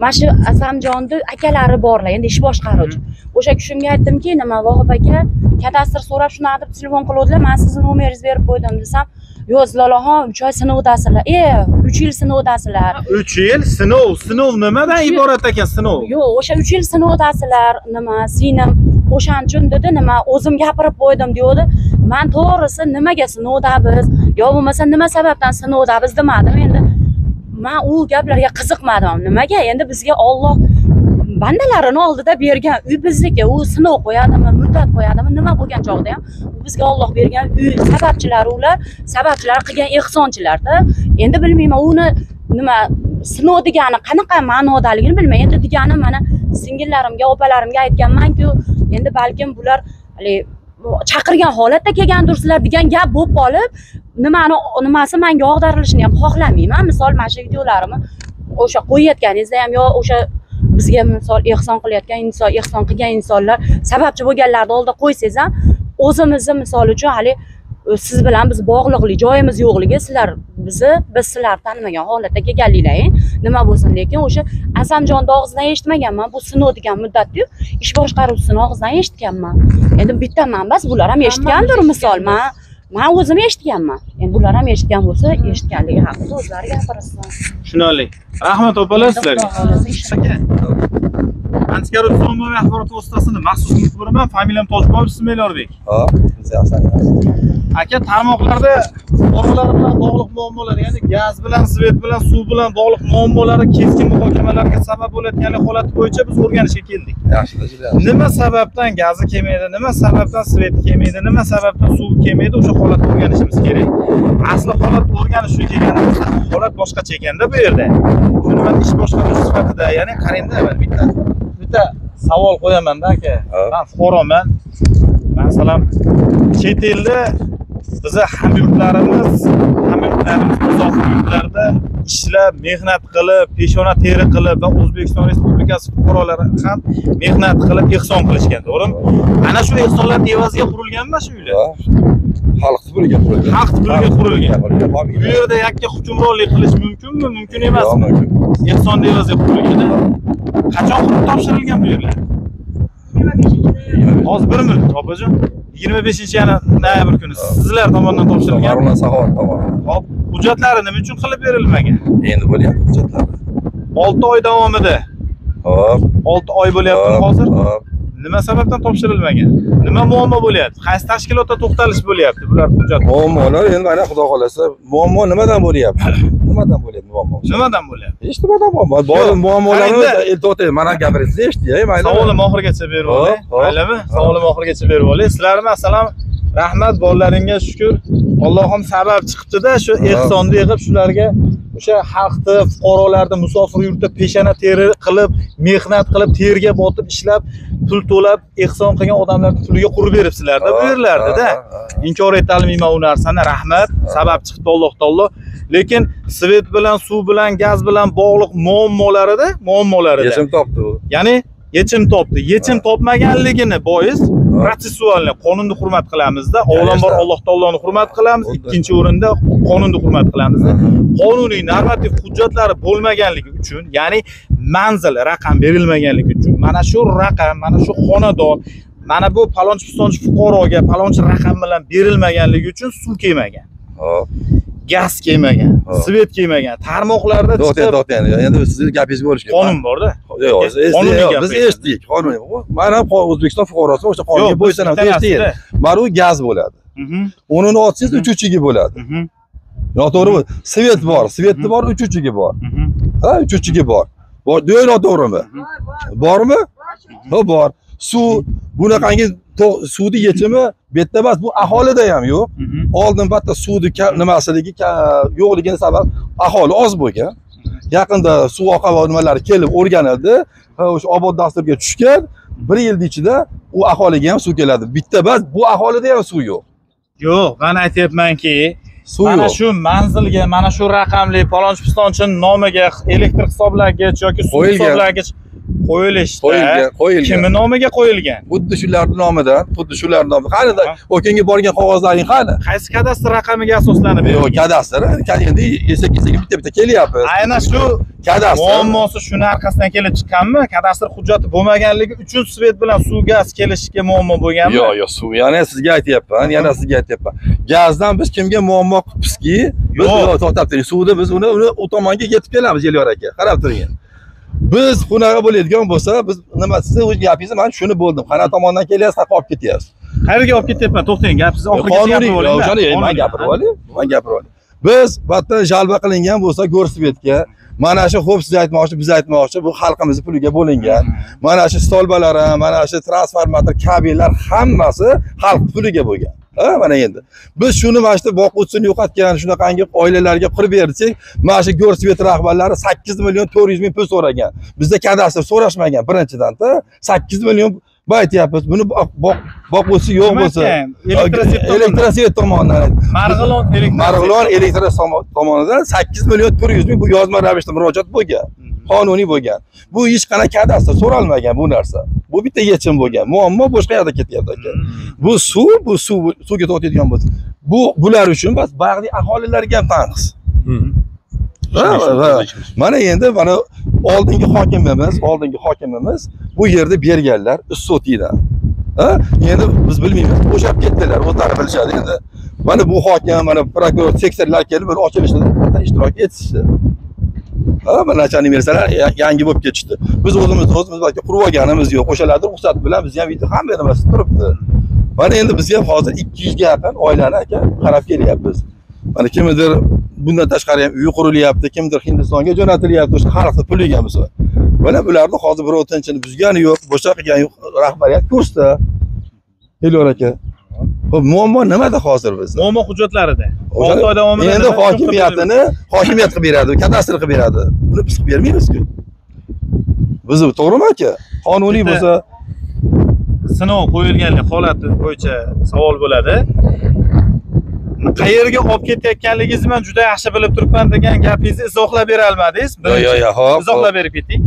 mana shu asamjonni akalari borlar. Endi ish boshqaruvchi o'sha kishimga aytdimki nima vohib aka kadastr so'rab shunaqa deb telefon qiluvdilar. Man sizni nomeringizni berib qo'ydim desam yo'q sizlarhom uch oy sinovdasizlar e uch yil sinovdasizlar uch yil sinov sinov nimadan iborat ekan sinov? Yo'q o'sha uch yil sinovdasizlar nima singlim o'shaning uchun dedi nima o'zim gapirib qo'ydim deyavdi man to'g'risi nimaga sinovdamiz yo bo'lmasa nima sababdan sinovdamiz demadim endi man u gaplarga qiziqmadim. Nimaga? Endi bizga olloh bandalarini oldida bergan uy bizniki. U sinov qo'yadimi muddat qo'yadimi nima bo'lgan chog'da ham u bizga olloh bergan uy. Sababchilari ular sababchilar qilgan ehsonchilarda. Endi bilmayman uni nima sinov degani qanaqa ma'nodaligini bilmayman. Endi degani mana singillarimga opalarimga aytganmanku endi balkim bular haligi chaqirgan holatda kelgandirsizlar degan gap bo'lib qolib nimani nimasi manga og'darilishini ham xohlamayman. Misol mana shu videolarimni o'sha qo'yayotganingizda ham yo o'sha bizga misol ehson qilayotgan inson ehson qilgan insonlar sababchi bo'lganlarni oldida qo'ysangiz ham o'zimizni misol uchun haligi e, siz bilan biz bog'liqlik joyimiz yo'qligi sizlar bizni biz sizlarni tanimagan holatda kelganliklaring nima bo'lsin. Lekin o'sha asamjonni og'zidan eshitmaganman bu sinov degan muddatni ish boshqaruvchisini og'zidan eshitganman. Endi bitta man emas bular ham eshitgandir misol man o'zim eshitganman. Endi bular ham eshitgan bo'lsa eshitganligi haqida o'zlari gapirsin. Tushunarli. Rahmat opalar sizlarga aka antikorrupsion ommaviy axborot vositasini maxsus muxbiriman familiyam toshboyev ismim elyorbek Hop, biz yaxshi aka tarmoqlarda fuqarolar bilan bog'liq muammolar ya'ni gaz bilan svet bilan suv bilan bog'liq muammolari keskin muhokamalarga sabab bo'layotganlik holati bo'yicha biz o'rganishga keldik. Yaxshi nima sababdan gazi kelmaydi nima sababdan sveti kelmaydi nima sababdan suvi kelmaydi o'sha holatni o'rganishimiz kerak. Asli holat o'rganish uchun kelganimizda holat boshqacha ekanda bu yerda. Shuni man ish boshqaruvchi sifatida ya'ni qarangda man bitta? Bitta savol qo'yamanda aka. Man fuqaroman masalan chet elda bizni hamyurtlarimiz hamyurtlarimiz uzoq yurtlarda ishlab mehnat qilib peshona teri qilib va o'zbekiston respublikasi fuqarolari ham mehnat qilib ehson qilishgan to'g'rimi? Ana shu ehsonlarni evaziga qurilganmi shu uylar? Xalq puliga qurilgan. Xalq puliga qurilgan. bu yerda yakka hukmronlik qilish mumkinmi? Mumkin emasmi? Ehsonni evaziga qurilgan qachon qurib topshirilgan bu yerlar hozir bir minut opajon yigirma beshinchi yana noyabr kuni sizlar tomonidan topshirilgan Haruna Saxovat tomonidan. hop hujjatlari nima uchun qilib berilmagan Endi bo'lyapti hujjatlar. olti oy davomida Hop. olti oy bo'lyapti hozir hop. Nima sababdan topshirilmagan? Nima muammo bo'lyapti? Qaysi tashkilotda to'xtalish bo'lyapti bular hujjat? Muammolar endi mana xudo xohlasa muammo nimadan bo'lyapti? Nimadan bo'lyapti muammo? nimadan bo'lyapti? Hech nimadan muammo. Bor muammolarni to'xtang, mana gapiringizni eshitdi, mayli. savolim oxirigacha berib olay. Maylimi? Savolim oxirigacha berib olay. Sizlarni masalan rahmat bolalaringga shukur allohim sabab chiqibdida shu ehsonni yig'ib shularga o'sha xalqni fuqarolarni musofir yurtda peshana teri qilib mehnat qilib terga botib ishlab pul to'lab ehson qilgan odamlarni puliga qurib beribsizlarda bu yerlardada inkor etolmayman u narsani? Rahmat. Sabab chiqdi alloh taolo. Lekin svet bilan suv bilan gaz bilan bog'liq muammolarida muammolarida. Yechim topdi u. ya'ni yechim topdi. Yechim topmaganligini bois protsessualniy qonunni hurmat qilamizda. Avvalambor alloh taoloni hurmat qilamiz. Ikkinchi o'rinda qonunni hurmat qilamizda qonuniy normativ hujjatlari bo'lmaganligi uchun ya'ni manzil raqam berilmaganligi uchun mana shu raqam mana shu xonadon mana bu palonchi pistonchi fuqaroga palonchi raqam bilan berilmaganligi uchun suv kelmagan Hop. Gaz kelmagan svet kelmagan tarmoqlarda To'xtang, chiqib to'xtang. Endi sizni gapingiz bo'lishi kerak. qonun borda Yo'q, biz eshitdik, qonuniy. Mana ham O'zbekiston fuqarosi o'sha qonunga biz eshitdik. Mana u gaz bo'ladi. Mhm, Unini otsangiz uchuvchiga bo'ladi. mhm, Noto'g'rimi? Svet bor, svetni bor, uchuvchiga bor. mhm. Ha, uchuvchiga bor. Noto'g'rimi? Bormi? Bor. Suv bunaqangi suvni yechimi bu yerda emas, bu aholida ham yo'q. Oldin bitta suvni nimasiligi yo'qligini sabab aholi oz bo'lgan. Yaqinda suv oqava nimalari kelib o'rganildi. Ha, o'sha obod dasturga tushgan. Bir yil ichida u aholiga ham suv keladi. Bitta emas, bu aholida ham suv yo'q. yo'q man aytyapmanki Suv mana shu manzilga mana shu raqamli palonchi pistonchini nomiga elektr hisoblagich yoki suv hisoblagich qo'yilishda Qo'yilgan, qo'yilgan. kimni nomiga qo'yilgan Xuddi shularni nomidan, xuddi shularni nomidan. Qani o'kanga borgan qog'ozlaring qani? qaysi kadastr raqamiga asoslanib Yo'q, kadastr, endi esak esak bitta bitta kelyapti. aynan shu kadastr. muammosi shuni arkasidan kelib chiqqanmi kadastr hujjati bo'lmaganligi uchun svet bilan suv gaz kelishiga muammo bo'lganmi Yo'q, yo'q, suv. Yana sizga aytyapman, yana sizga aytyapman. Gazdan biz kimga muammo qilibmizki, biz to'xtab turing. Suvni biz uni u tomonga yetib kelamiz Elyor aka. Qarab turing. Biz bunaqa bo'ladigan bo'lsa, biz nima sizni o'z gapingizni man shuni bo'ldim. Qana tomondan kelyapsiz, qayerga olib ketyapsiz. qayerga olib ketyapman to'xtang gapingizni oxirigacha Qonuniy, gapirib oling men gapirib olay. Men gapirib olay. biz bu yerda jalba qilingan bo'lsa go'rsvetga mana shu xo'p siz aytmoqchi biz aytmoqchi bu xalqimizni puliga bo'lingan mana shu stolbalar ham mana shu transformator kabellar hammasi xalq puliga bo'lgan ha mana endi. Biz shuni mana shu boquvchisini yo'qotgan shunaqangi oilalarga qurib bersak mana shu go'rsvet rahbarlari sakkiz million to'rt yuz ming pul so'ragan. Bizda kadastr so'rashmagan birinchidanda sakkiz million bu aytyapmiz buni boq- boq- boquvchisi yo'q bo'lsa. elektrosvet tomonidan marg'ilon marg'ilon elektr somo- tomonidan sakkiz million to'rt yuz ming bu yozma ravishda murojaat bo'lgan qonuniy bo'lgan. Bu hech qanaqa kadastr so'ralmagan bu narsa. Bu bitta yechim bo'lgan. Muammo boshqa yoqda ketyapti aka bu suv bu suv suvga tortadigan bo'lsa bu bular uchun bas bag'li aholilarga ham tanqis ha. mana endi mana oldingi hokimimiz oldingi hokimimiz bu yerda berganlar issiqdan ha? Endi biz bilmaymiz. Bo'shab ketdilar. O'zlari bilishadi endi. Mana bu hokim mana prokuror sektorlar kelib bir ochilishda ishtirok etishdi ha mana bersalar yangi bo'lib ketishdi. Biz o'zimiz o'zimiz balki qurib olganimiz yo'q. O'shalarni ruxsat bilan biz ham video hamma nimasi turibdi. Mana endi biz ham hozir ikki yuzga yaqin oilani aka qarab kelyapmiz. Mana kimnidir bundan tashqari ham uyi qurilyapti kimdir hindistonga jo'natilyapti o'sha xalqni puliga misol mana bularni hozir birov tinchini buzgani yo'q boshqa qilgani yo'q rahbariyat ko'rsa elyor aka. Ho'p muammo nimada hozir biz muammo hujjatlarida. Olti oy davomida endi hokimiyatini hokimiyat qilib beradi kadastr qilib beradi. Buni biz qilib bermaymizku. Biz to'g'rimi aka qonuniy bo'lsa sinov qo'yilganlik holati bo'yicha savol bo'ladi. Qayerga olib ketayotganligingizni man juda yaxshi bilib turibman degan gapingizni izohlab bera olmadingiz yo yo yo hop izohlab berib keting.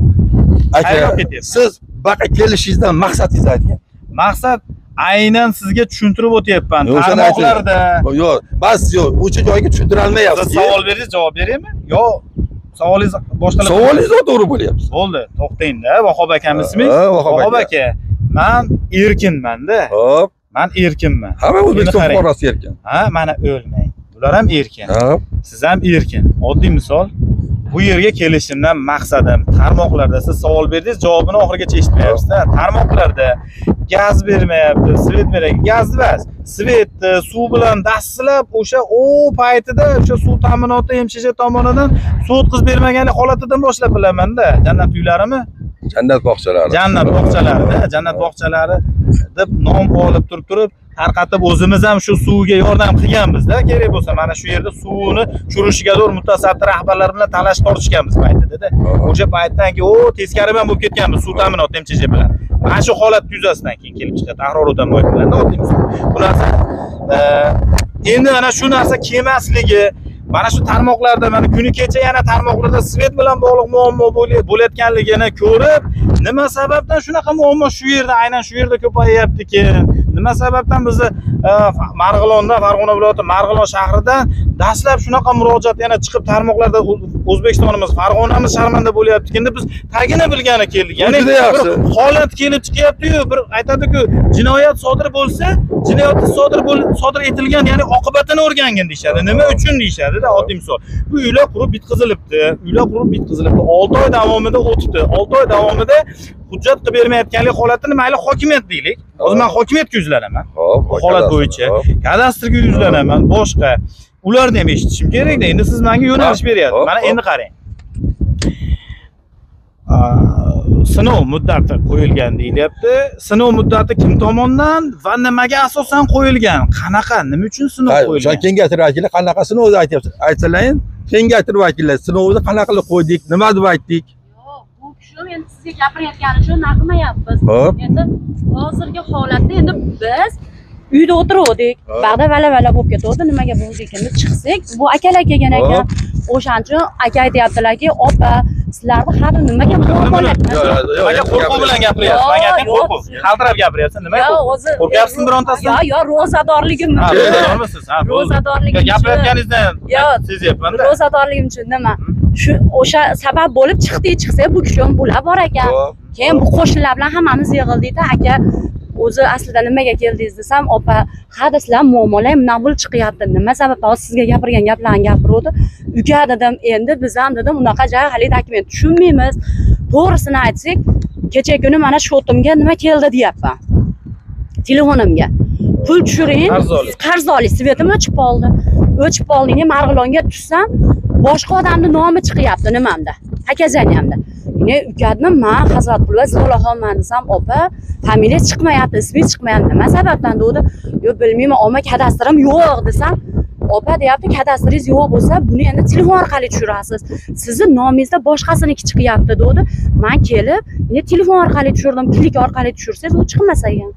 Aka siz baqa kelishingizdan maqsadingizni ayting. Maqsad aynan sizga tushuntirib o'tyapman. Tarmoqlarda. Yo'q bas yo'q o'sha joyga siz tushuntirolmayapsiz savol beringiz javob beraymi? Yo savolingiz boshqalar savolingiz to'g'ri bo'lyapti. Bo'ldi to'xtangda vahob akamiz ismingiz Ha, Vahob aka. man erkinmanda. Hop. Man erkinman. Hamma o'zbekiston fuqarosi erkin. Ha mana o'lmang bular ham erkin. Siz ham erkin. Oddiy misol bu yerga kelishimdan maqsadim tarmoqlarda siz savol berdingiz javobini oxirigacha eshitmayapsizda. Tarmoqlarda gaz bermayapti svet beryapti gaz emas svetni suv bilan dastlab o'sha u paytida o'sha suv ta'minoti mchj tomonidan suv o'tkazib bermaganlik holatidan boshlab bilamanda. Jannat uylarimi? Jannat bog'chalari. Jannat bog'chalarida jannat bog'chalari deb nom olib turib turib tarqatib o'zimiz ham shu suvga yordam qilganmizda kerak bo'lsa mana shu yerda suvni tushirishiga zo'r mutasaddi rahbarlar bilan talash tortishganmiz paytidada o'sha paytdan keyin o teskari ham bo'lib ketganmiz suv ta'minoti mchj bilan. Mana shu holat yuzasidan keyin kelib chiqadi bilanda oddiy misol bu narsa endi ana shu narsa kelmasligi mana shu tarmoqlarda mana kuni kecha yana tarmoqlarda svet bilan bog'liq muammo bo'layotganligini ko'rib nima sababdan shunaqa muammo shu yerda aynan shu yerda ko'payyaptiki nima sababdan bizni e, marg'ilonda farg'ona viloyati marg'ilon shahridan dastlab shunaqa murojaat yana chiqib tarmoqlarda o'zbekistonimiz farg'onamiz sharmanda bo'lyaptiki endi biz tagini bilgani keldik. Ya'ni juda yaxshi. holat kelib chiqyaptiyu bir aytadiku jinoyat sodir bo'lsa jinoyat sodir sodir etilgan ya'ni oqibatini o'rgangin deyishadi. Nima uchun deyishadida oddiy misol. Bu uylar qurib bitqizilibdi uylar qurib bitqizilibdi olti oy davomida o'tibdi. Olti oy davomida hujjat qilib bermayotganlik holatini mayli hokimiyat deylik. Hozir man hokimiyatga yuzlanaman. Hop bu holat bo'yicha kadastrga yuzlanaman. Boshqa ularni ham eshitishim kerakda endi siz menga yo'nalish beryapsiz mana endi qarang. Sinov muddati qo'yilgan deyilyapti. Sinov muddati kim tomonidan va nimaga asosan qo'yilgan? Qanaqa? Nima uchun sinov qo'yilgan? kengash vakili qanaqa sinovni aytyapsiz aytsalaring kengash vakillar sinovni qanaqa qilib qo'ydik? Nima deb aytdik bu endi sizga gapirayotgani shu nima qilmayapmiz Hop. endi hozirgi holatda endi biz uyda o'tiruvdik. Bag'da vala vala bo'lib ketuvdi. Nimaga bo'ldi ekan deb chiqsak? Bu akalar kelgan ekan o'shaning uchun aka aytyaptilarki opa sizlarni har nimaga nimaga qo'rquv bilan gapiryapsiz manga ayting qo'rquv. qaltirab gapiryapsiz nimaga yo o'zi qo'rqyapsizmi birontasidan yo'q yo'q ro'zadorligim uchun. ro'zadorligim uchun. gapirayotganingizdan Yo'q. sezyapmanda ro'zadorligim uchun nima shu o'sha sabab bo'lib chiqdik chiqsak bu kishi ham bular bor. Ekan keyin bu qo'shnilar bilan hammamiz yig'ildikda aka o'zi aslida nimaga keldingiz desam opa ha sizlar muammolar mana bo'lib chiqyapti. Nima sababdan? Hozir sizga gapirgan gaplarni gapiruvdi uka dedim endi biz ham dedim unaqa joy haligi dokument tushunmaymiz. To'g'risini aytsak kecha kuni mana shotimga nima keldi deyapman. Telefonimga. Pul tushiring Qarz oling. svetim o'chib qoldi. O'chib qolding marg'ilonga tushsam boshqa odamni nomi chiqyapti nimamda? Hakazaniyamda ne ukatni man hazratqulova zolaxonman desam opa familiya chiqmayapti ismi chiqmayapti. Nima sababdan? degandi yo bilmayman oma kadastrim yo'q desam opa deyapti kadastringiz yo'q bo'lsa buni endi telefon orqali tushirasiz. Sizni nomingizda boshqasiniki chiqyapti dedi. Man kelib endi telefon orqali tushirdim klik orqali tushirsangiz u chiqmas ekan.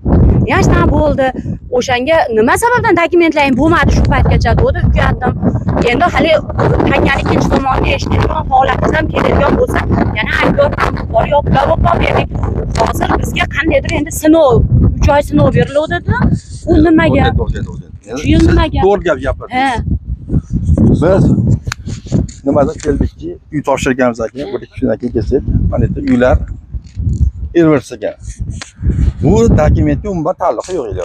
Yashdan bo'ldi. O'shanga nima sababdan dokumentlaring bo'lmadi shu paytgacha degandi uyatdim endi hali tangani ikkinchi tomonni eshitadigan holatingiz ham keladigan bo'lsa yana aybdor bor yo pullar berdik hozir bizga qandaydir endi sinov uch oy sinov beriluvdida u nimaga? Shu yil nimaga to'g'ri gap gapirdi he. Biz nimadan keldikki uy topshirganmiz aka bir ikki kundan keyin kelsak mana bu yerda uylar erversiga bu dokumentga umuman taalluqi yo'q edi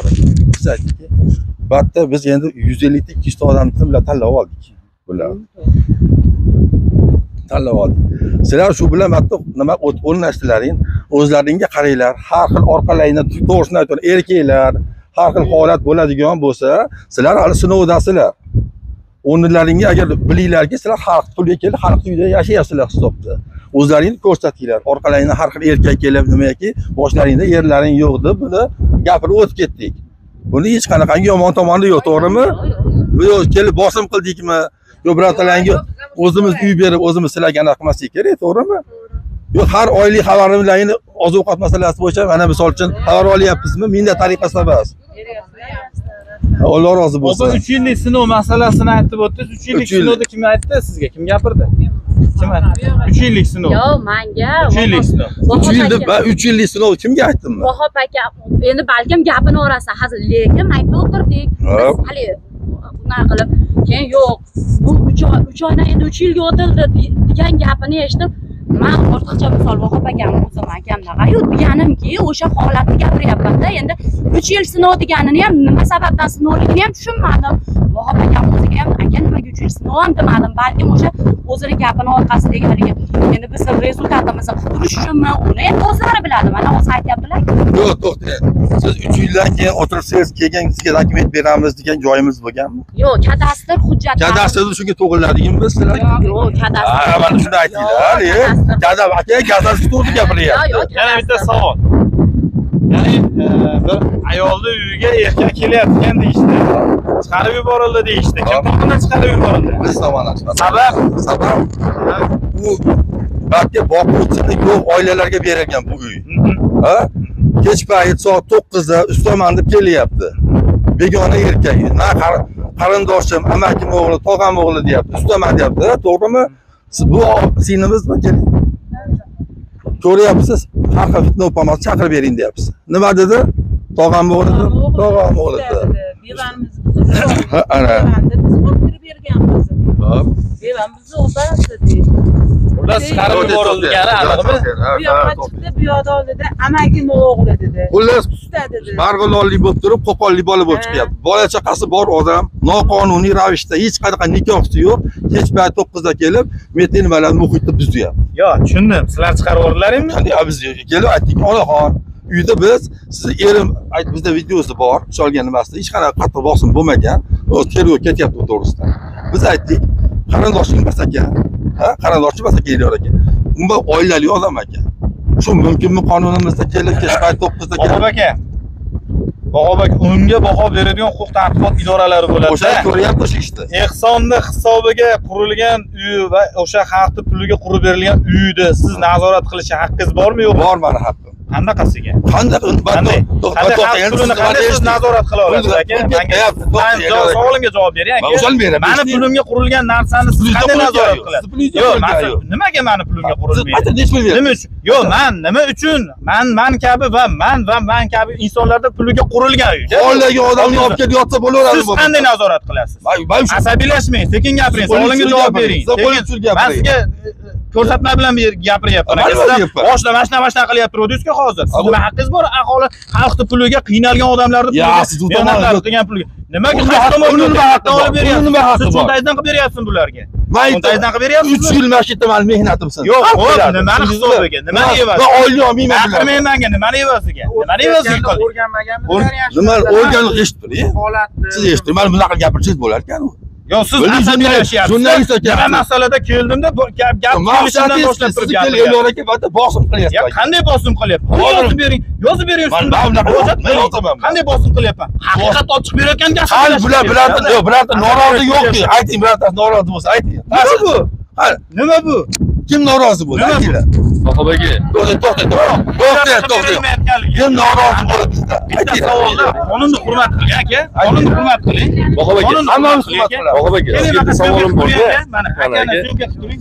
biz aytdikki bu yerda biz endi yuz ellikta ikki yuzta odamni bular tanlab oldik bular tanlab oldik sizlar shu bilan bitta nima o'rnashtiraring o'zlaringga qaranglar har xil orqalaringdan to'g'risini aytaman erkaklar har xil holat bo'ladigan bo'lsa sizlar hali sinovdasizlar. O'rnilaringga agar bilinglarki sizlar xalq pulga kelib xalq uyida yashayapsizlar hisobda. O'zlaringni ko'rsatinglar. Orqalaringdan har xil erkak kelib nimaki boshlaringda yerlaring yo'q deb buni gapirib o'tib ketdik. Buni hech qanaqangi yomon tomoni yo'q to'g'rimi? Yo'q kelib bosim qildikmi? Yo birontalaringga o'zimiz uy berib o'zimiz sizlarga anaqa qilmaslik kerak to'g'rimi? Yo har oylik xabarimlarni oziq ovqat masalasi bo'yicha mana misol uchun xabar olyapmizmi? Minnat tariqasida emas alloh rozi bo'lsin Opa 3 yillik sinov masalasini aytib o'tdingiz. 3 yillik sinovda kim aytdi sizga? Kim gapirdi? Kim aytdi? 3 yillik sinov. yo'q manga 3 yillik sinov. uch Vahab yilda aka- man uch yillik sinov kimga aytdimmi Vahab aka endi balkim gapini orasi hazil lekin maytda o'tirdik biz hali unaqa qilib keyin yo'q bu uch oy uch oydan endi uch yilga o'tildi de- degan gapini eshitib man ortiqcha misol vahab akam o'zim akamdaqa yo'q deganimki o'sha holatni gapiryapmanda endi uch yil sinov deganini ham nima sababdan sinovligini ham tushunmadim. Vahab akam o'ziga ham aka nimaga uch yil sinov ham demadim balkim o'sha o'zini gapini orqasidagi haligi endi bizni rezultatimizni qidirish uchunmi uni endi o'zlari biladi mana hozir aytyaptilar. Yo'q to'xtang siz uch yildan keyin o'tirsangiz keyin sizga dokument beramiz degan joyimiz bo'lganmi? Yo'q kadastr hujjatlari kadastrda shunga to'g'irladingmi sizlar? Yo'q kadastr mana shuni aytinglar kadastr aka kadastr to'g'ri gapiryapti Yana bitta savol. Ya'ni e, bir ayolni uyiga erkak kelayotgan deyishdi. Chiqarib yuborildi deyishdi. Kim tomonidan chiqarib yuborildi? biz tomondan chiqadi Sabab? sabab u balki boquvchisi yo'q oilalarga berilgan bu uy ha? Kech payt soat to'qqizda ustaman deb kelyapti begona erkak na qar- qarindoshim amakim o'g'li tog'am o'g'li deyapti ustaman deyapti to'g'rimi Siz- bu singlimizmi keling ko'ryapsiz har xil fitna bo'lmasın chaqirib bering deyapsiz. Nima dedi? Tog'am o'g'li dedi tog'am o'g'li dedi Ha, ana. Biz o'tirib berganmiz Hop. o'pasi deydi Ular chiqarib yuborilgani aniqmi? bu yoqqa chiqdi bu yoqda oldida amagim o'g'li dedi xullas usta dedi. Marg'ilonlik bo'lib turib qo'qonlik bola bo'lib chiqyapti bola chaqasi bor odam. Noqonuniy ravishda hech qanaqa nikohsi yo'q kech payt to'qqizda kelib metin nimalarni muhitni buzyapti Yo'q, tushundim. Sizlar chiqarib yubordilaringmi? qanday biz kelib aytdik onaxon uyda biz sizni erim bizda videosi bor solgan nimasida hech qanaqa qattiq bosim bo'lmagan hozir tergov ketyapti bu to'g'risida biz aytdik qarindoshing emas ekan ha qarindoshing emas ekan elyor aka umuman oilali odam ekan shu mumkinmi qonunimizda kelib kech payt to'qqizda Bobob kelib aka. Bobob aka, unga baho beradigan huquq tartibot idoralari bo'ladi. ko'ryapti o'sha ishni Ehsonni hisobiga qurilgan uy va o'sha xalqni puliga qurib berilgan uyni siz nazorat qilish haqqingiz bormi yo'qmi? bor mani haqqim Qanaqasiga? qanday Qanday? Nazorat qila olasiz aka? Menga man javob- savolimga javob bering aka. Mani pulimga qurilgan narsani siz qanday nazorat qilasiz? Yo'q, nimaga mani pulimga qurilmaydi? Nima uchun? Yo'q, man nima uchun? Man man kabi va man va man kabi insonlarda puliga qurilgan uy. Oilaga odamni olib kelib yotsa bo'laveradi Siz qanday nazorat qilasiz? Asabiylashmang, sekin gapiring, savolimga javob bering. Man sizga ko'rsatma bilan gapiryapman. Nima Sizlar deyapman? boshida mana shunaqa mana shunaqa qilyapti rodizku hozir. Sizni haqqingiz bor, aholi xalqni puliga qiynalgan odamlarni mehnatlar qilgan puliga. Nimaga haqqi olib bor? beryapsiz? Nima haqqi Siz bor? cho'ntagingizdan qilib beryapsizmi bularga? man Cho'ntagingizdan qilib beryapsizmi? 3 yil mana shu yerda mani mehnatim sindi Yo'q, ho'p, nimani hisobiga? Nimani Man- evaziga? man oylik olmayman Baqirmang menga, nimani evaziga? Nimani evaziga qilding? nima o'rganlik eshitib turing siz eshitib turing mana bunaqa gapirsangiz bo'lar ekan Yo siz O'zi asabiylashayapsiz. jurnalist Nima masalada keldimda gap gap kelishimdan boshlab turib siz gapirgan. kelgan ekan bosim Ya qilyapsiz qanday bosim qilyapman? Yozib bering. Yozib bering. Man- ustida. man unaqa Murojaat men yozaman. Qanday bosim qilyapman? Haqiqat ochiq berayotgan gap. hali bular birorta yo'q birorta norozi yo'qki ayting birorta norozi bo'lsa ayting Nima bu? Ha, Nima bu? Kim norozi bo'ldi? Aytinglar. Bahob aka to'xta to'xta to'xta to'xta kim norozi bo'ldi bizda? Bitta savolda qonunni hurmat qiling aka. Qonunni hurmat qiling. Bahob aka hammamiz hurmat qilamiz. Bahob aka bitta savolim qiling, Mana akani qilib turing.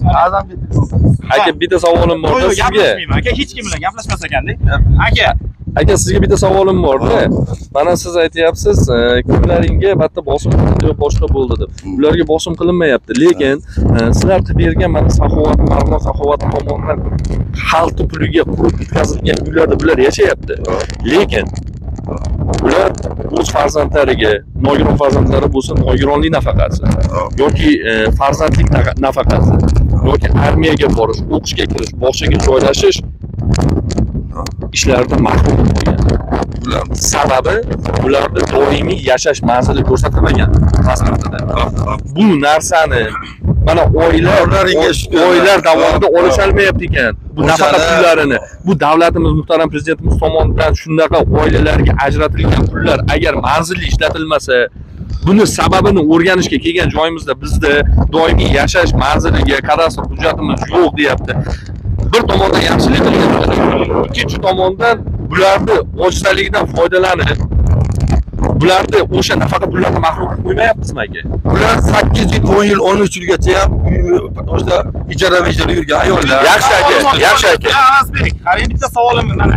aka bitta savolim yo'q, sizga. aka, hech kim bilan gaplashmas ekanda. Aka, aka sizga bitta savolim borda. Mana siz aytyapsiz e, kunlaringga bitta bosim qilindi boshqa bo'ldi deb. Ularga bosim qilinmayapti lekin e, sizlar qilib bergan mana saxovat marmon saxovat tomonidan xalqni puliga qurib bitkazilgan uylarda bular yashayapti. Lekin ular o'z farzandlariga nogiron farzandlari bo'lsa nogironlik nafaqasi yoki e, farzandlik nafa- nafaqasi yoki armiyaga borish o'qishga kirish bog'chaga joylashish ishlaridan mahrum bo'lgan. Sababi ularda doimiy yashash manzili ko'rsatilmagan pasportida. Bu narsani mana oylar oylar davomida olisholmayapti ekan bu nafaqa pullarini bu davlatimiz muhtaram prezidentimiz tomonidan shunaqa oilalarga ajratilgan pullar agar manzilli ishlatilmasa buni sababini o'rganishga kelgan joyimizda bizda doimiy yashash manziliga kadastr hujjatimiz yo'q deyapti bir tomondan yaxshilik qilgan ikkinchi tomondan bularni ojizdaligidan foydalanib bularni o'sha nafaqa pullaridan mahrum qilib qo'ymayapmizmi aka ular sakkiz yil o'n yil o'n uch yilgacha ham o'sha ijara ijara yurgan ayollar Yaxshi aka, yaxshi aka. Azbek, qarang bitta savolim mana.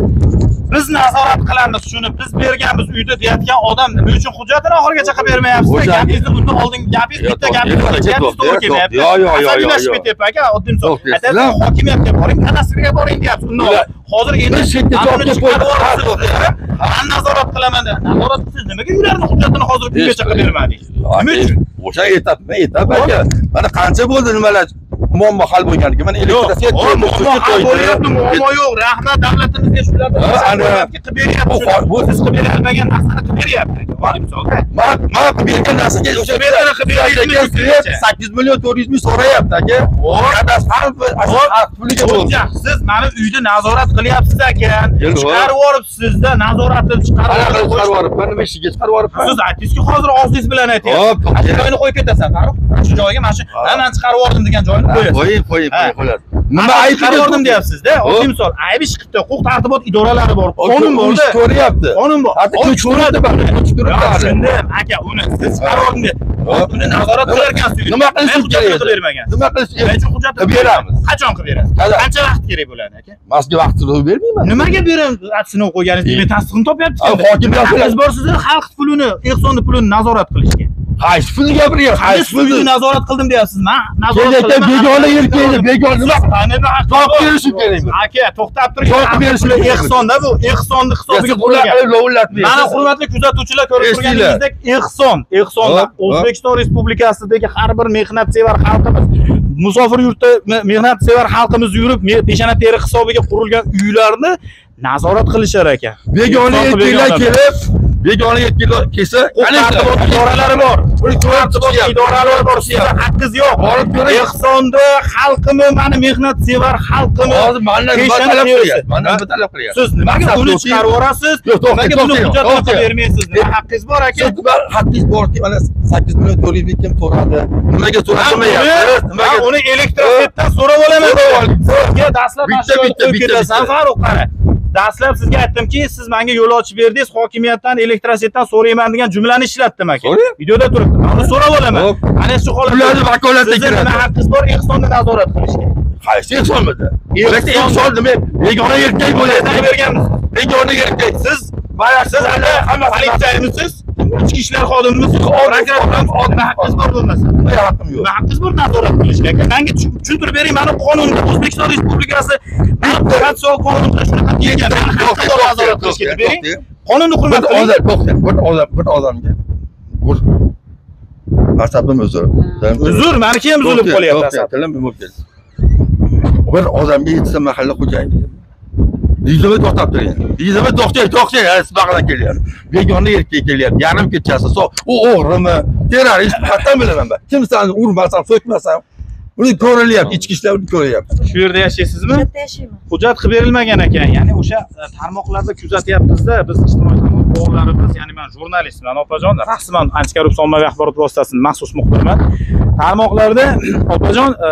Biz nazorat qilamiz shuni. Biz berganmiz uyda deyotgan odam nima uchun hujjatini oxirigacha qilib bermayapsiz? Gapingizni bundan oldin gapingiz bitta gapingiz to'g'ri, kelmayapti. yo, yo, yo, yo, Asabiylashib ketyapti aka, oddiy misol. Hokimiyatga boring, kadastrga boring deyapsiz. Undan hozir endi yuborasiz. Man nazorat qilaman. Nazorat siz nimaga ularni hujjatini hozir kungacha qilib bermadingiz? Nima uchun? o'sha etapma etap aka mana qancha bo'ldi nimalar muammo hal bo'lganiga mana elektrosvet muammo hal bo'lyapti, muammo yo'q. Rahmat davlatimizga shularni qilib beryapti. Bu- siz qilib berolmagan narsani qilib beryapti. Man man qilib bergan narsaga o'sha sakkiz million to'rt yuz ming so'rayapti aka. Puliga siz mani uyni nazorat qilyapsiz. Yo'q. Chiqarib yuboribsizda, nazoratni chiqarib chiqarib yuborib? man nima ishiga chiqarib yuboribman Siz aytdingizki, hozir og'zingiz bilan aytyapsiz. Shu joyni qo'yib ketasan, Farruh. Shu joyga mana shu man chiqarib yubordim degan joyni qo'yasiz. qo'ying qo'ying qo'yadi Nima aybi yubordim deyapsiz-da. Oddiy misol, aybi chiqibdi. Huquq tartibot idoralari bor, qonun qonun bor-da. ko'ryapti Qonun bor. Kuch ko'radi tushundim. Aka, uni siz chiqarib yubordim deb. Hop. Uni nazorat qilar ekansiz. nima qilish Men hujjatni kerak bermagan. nima qilish kerak uchun hujjatni Qilib beramiz. Qachon qilib berasiz? Qancha vaqt kerak bo'ladi aka? masga vaqtini bermayman Nimaga berib sinov qo'yganingiz? Men tasdig'ini topyapti. Hokim gapiradi. Siz borsizlar xalq pulini, ehsonni pulini nazorat qilishga. Qaysi pulni gapiryapsiz Qaysi pulni? nazorat qildim deyapsiz? Nazorat kelajakda begona yer keldi begona nima? Javob berishim kerak Aka, to'xtab turing. Javob kerak. ehsonda bu, ehsonni hisobiga lovullatmaysiz Mana hurmatli kuzatuvchilar ko'rib turganingizdek ehson, ehsonda. O'zbekiston Respublikasidagi har bir mehnatsevar xalqimiz musofir yurtda me- mehnatsevar xalqimiz yurib peshana teri hisobiga qurilgan uylarni nazorat qilishar ekan. begona erkaklar kelib begona erkaklar kelsa idoralari bor. Huquq-tartibot idoralari bor. Sizda haqqingiz yo'q. Borib ko'ring. Ehsonda xalqimi, mani mehnatsevar xalqimi hozir mandan nima talab qilyapti mandan nima talab qilyapti Siz nimaga Maqsad uni yo'q. chiqarib yuborasiz? Nimaga buni qilib bermaysiz? Nima haqqingiz bor aka? haqqingiz borki mana sakkiz million to'rt yuz ming kim so'radi nimaga so'ramayapsiz man uni elektrosetdan so'rab olaman. Sizga dastlab Bitta, bitta, bitta. Farruh qara. Dastlab sizga aytdimki, siz menga yo'l ochib berdingiz, hokimiyatdan elektrosetdan so'rayman degan jumlani ishlatdim aka. Videoda turibdi. Men uni so'rab olaman. Ana shu holatda ularni vakolatga Sizning nima kiradi haqqingiz bor ehsonni nazorat qilishga? qaysi ehsonmidi Ehson- ehson nima begona erkak bo'lyapti berganmiz. begona erkak Siz boya siz hali politsiyamisiz? Ichki ishlar xodimimisiz? Prokuratura nima haqqingiz bor bo'lmasa? nima haqqim yo'q Nima haqqingiz bor nazorat qilishga? aka? Menga tushun- tushuntirib bering, mani qonunda O'zbekiston Respublikasi konstitutsiya qonunida shunaqa deyilgan. Nazorat qilishga bering. Qonunni hurmat bir qiling. odam bir odam bir odamga asabim uzr Uzr, meniki ham zulm qolyapti. tilim bir odamga yettita mahalla xo'jayini Dizimi to'xtab turing. Dizimi to'xtang, to'xtang, isbog'idan kelyapti. Begona erkak kelyapti. Yarim kechasi. U o'g'rimi, terrorist, qatdan bilaman ben. Kim seni urmasam, so'kmasam, uni ko'rilyapti, ichki ishlar uni ko'ryapti. shu yerda yashaysizmi yerda yashayman. Hujjat qilib berilmagan ekan ya'ni o'sha e, tarmoqlarda kuzatyapmizda biz ijtimoiy tarmoq faollarimiz ya'ni man jurnalistman opajon rasman antikorrupsion ommaviy axborot vositasini maxsus muxbirman. Tarmoqlarda opajon e,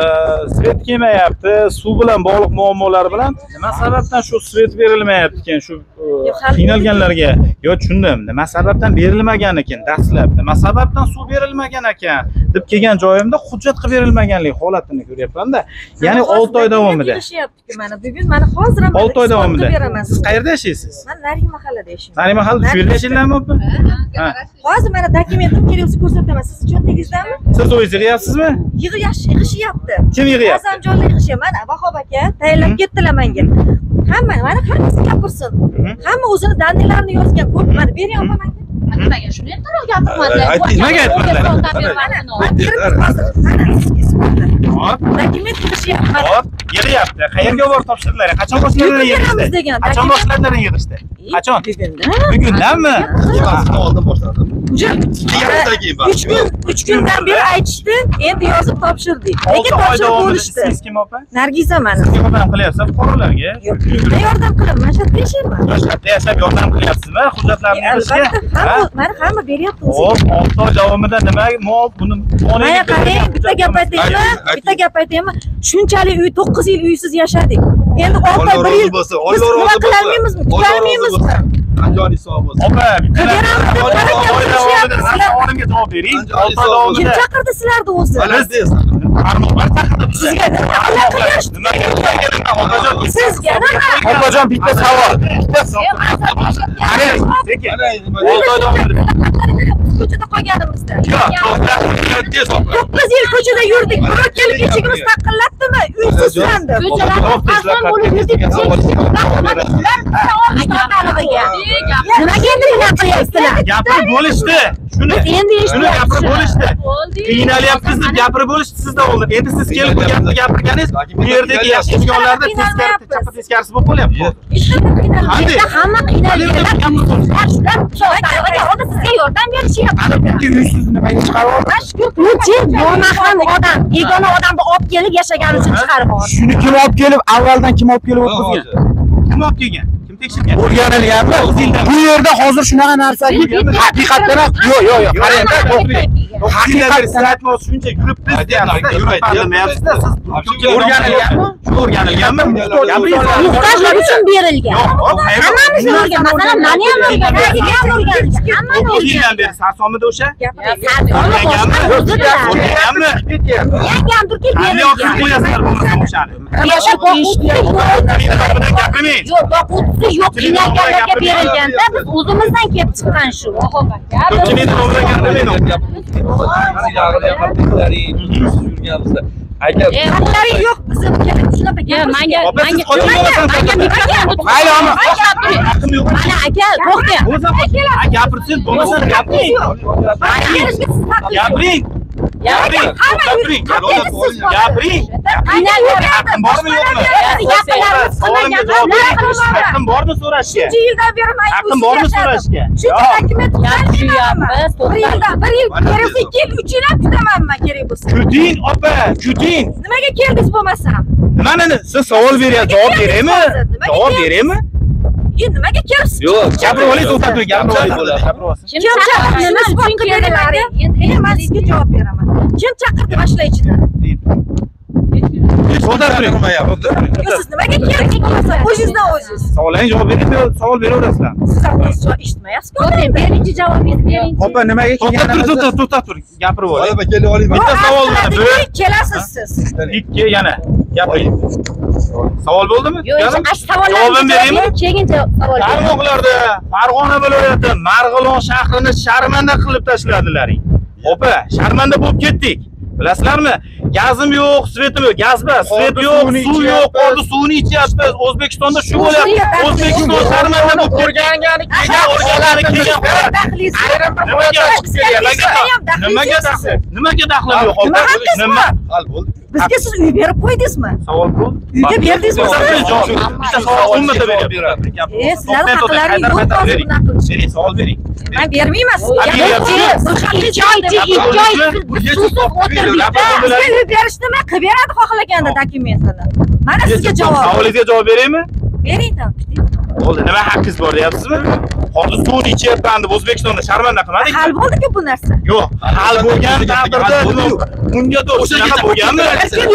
svet kelmayapti suv bilan bog'liq muammolar bilan nima sababdan shu svet berilmayapti ekan shu e, qiynalganlarga? Yo tushundim nima sababdan berilmagan ekan dastlab nima sababdan suv berilmagan ekan deb kelgan joyimda hujjat qilib berilmaganlik holatini ko'ryapmanda. Ya'ni olti oy davomida. kelishyaptiku mana bugun mana hozir ham olti oy davomida. beraman siz qayerda yashaysiz? Man narigi mahallada yashayman sani mahalla yashaylarmi opa hozir mana dokumentim kelyapti ko'rsataman sizni cho'ntagingizdami siz o'zingiz yig'yapsizmi yig'yash yig'ishyapti kim yig'yapti ba'zan joylar yig'ishyapti mana vahob aka tayinlab ketdilar menga hamma mana hammasi gapirsin Mhm. hamma o'zini danlilarini yozgan ko'p mana beryapman menga nimaga shuni ertaroq gapirmadilar Ayting. Nimaga hop dokument yig'ishyapti hop yig'yapti qayerga borib topshirdilar qachon boshladilar yig'ishni qachon boshladilar yig'ishni qachon bugunda bugundanmi oldin boshladim. Uch kun uch kundan beri aytishdi endi yozib topshirdik lekin topshirib bo'lishdi ismingiz kim opa nargiza mani sizga yordam qilyapsiz fuqarolarga yo'q nima yordam qilaman man shu yerda yashayman yoshlarda yashab yordam qilyapsizmi hujjatlarni yig'ishga mana hamma beryapti hop olti oy davomida nima buni mana qarang bitta gap aytaymi bitta gap aytaymi shunchalik uy to'qqiz yil uysiz yashadik endi olti oy bir yil biz Alloh nima rozi qilolmaymizmi kutolmaymizmi bo'lsin. Anjoni bo'lsin. opa savolimga javob bering kim davomida chaqirdi sizlarni o'zi deysan. tarmoqlar chaqirdi sizga opajon sizga nima opajon bitta savol bitta savol ko'chada qolganimizda to'qqiz yil ko'chada yurdik birov kelib eshigimiz taqillatdimi nimaga endi gapirib bo'lishdi shuni endi shuni gapirib bo'lishdi qiynalyapmiz deb gapirib bo'lishdi sizda oldin endi siz kelib bu gapni gapirganingiz bu yerdagi yashaydiganlarda teskari chappa teskarisi bo'lib qolyapti qanday hamma qiynalganlar sizga yordam berishyapti uysiz nimaga chiqarib nomahram odam begona odamni olib kelib yashagani uchun chiqarib yubordi shuni kim olib kelib avvaldan kim olib kelib o'tkazgan kim olib kelgan o'rganilganmi? Bu yerda hozir shunaqa narsa haqiqatdan ham yo'q yo'q yo'q. Qarangda haqiqat aytmoqchi shuncha yuribmiz deyapsizda yuribmiz siz o'rganilganmi o'rganilganmi muhtojlar uchun berilgan hammamiz o'rgan masalan mani ham o'rgan o'rgangan hammani yildan beri sarsonmida o'sha o'rgangan o'rganganmi yangam qo'yasizlar bo'lmasa o'shani gapirmang yo'q yo'q qiynalganlarga berilganda biz o'zimizdan kelib chiqqan shu ko'pchilikni to'g'ri gapirmaydi Agar xatlari yo'q bizim shunaqa Yo, manga manga manga mayli mana aka gapirsangiz bo'lmasa gapiring gapiring gapiring gapiring gapiring haqqim bormi yo'qmi haqqim bormi so'rashga shuncha yildan beri man haqqim bormi so'rashga shuncha bir yildan bir yil kerak ikki yil uch yil ham kutaman man kerak bo'lsa kuting opa kuting nimaga keldingiz bo'lmasam nimani siz savol beryapsiz javob beraymi javob beraymi endi nimaga kelibsiz yo'q, gapirib oling to'xtab turing gapirib oling gapirib olsin kim chaqirdi nima isbot qilib beringlar endi man sizga javob beraman kim chaqirdi mana shular ichidan to'xtab turing siz nimaga keldingiz bo'lmasa o'zingizdan o'zingiz savollarga javob bering savol beraverasizlar siz ham o'zingiz eshitmayapsizku birinchi javob bering opa nimaga to'xtab turing to'xtab to'xtab turing gapirib oling G'alaba kelib oling. bitta savol kelasiz siz ikki yana gapiring savol bo'ldimi? Yo'q Javobini beraymi? keyin javob- savol tarmoqlarda farg'ona viloyati marg'ilon shahrini sharmanda qilib tashladilaring opa sharmanda bo'lib ketdik. Bilasizlarmi? Gazim yo'q svetim yo'q. Gaz bas svet yo'q suv yo'q oldi suvni ichyapmiz o'zbekistonda shu bo'lyapti. o'zbekiston sharmanda bo'lib o'rgangani kelgan o'rganlari kelgan nimaga nimaga daxli nimaga daxlim yo'q? opa nima Hal bo'ldi. Bizga siz uy berib qo'ydingizmi savol bu uyga berdingizmi bitta savol o'nta beryapti e sizlarni haqlaring yo'q hozir bunaqa bering savol bering man bermayman bizga uy berish nima qilib beradi xohlaganida dokumentini mana sizga javob savolingizga javob beraymi bering bo'ldi nima haqqingiz bor deyapsizmi hozir suvni ichyapman deb o'zbekistonda sharmanda qilmadik. Hal bo'ldiku bu narsa? Yo'q hal bo'lgan taqdirda bunga to'g'ri shunaqa bo'lganmi?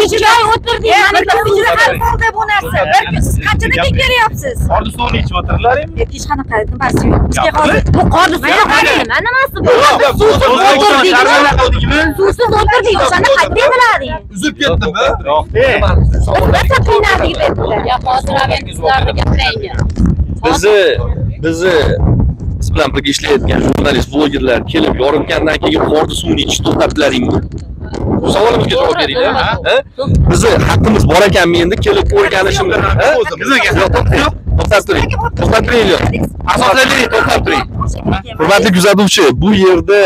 ikki oy o'tirdik mana ichida hal bo'ldi bu narsa. bir siz qanchadan beryapsiz hozir suvni ichib o'tirdilaringmi hech qanaqa nimasi yo'q. Bizga hozir bu qorni nima nimasi bu sharmanda qildikmi suvsiz o'tirdik. O'shani qanday bilading uzib ketdimi yo'q biz qiynaldik debdi Ya hozir sizlarni gapiraymi bizni bizni siz bilan birga ishlayotgan jurnalist blogerlar kelib yorilgandan keyin qorni suvini ichishni to'xtatdilaringmi bu savolimizga javob beringlar. ha? bizni haqqimiz bor ekanmi endi kelib o'rganishimiz to'xtab turing to'xtab turinglar asoslanavering to'xtab turing hurmatli kuzatuvchi bu yerda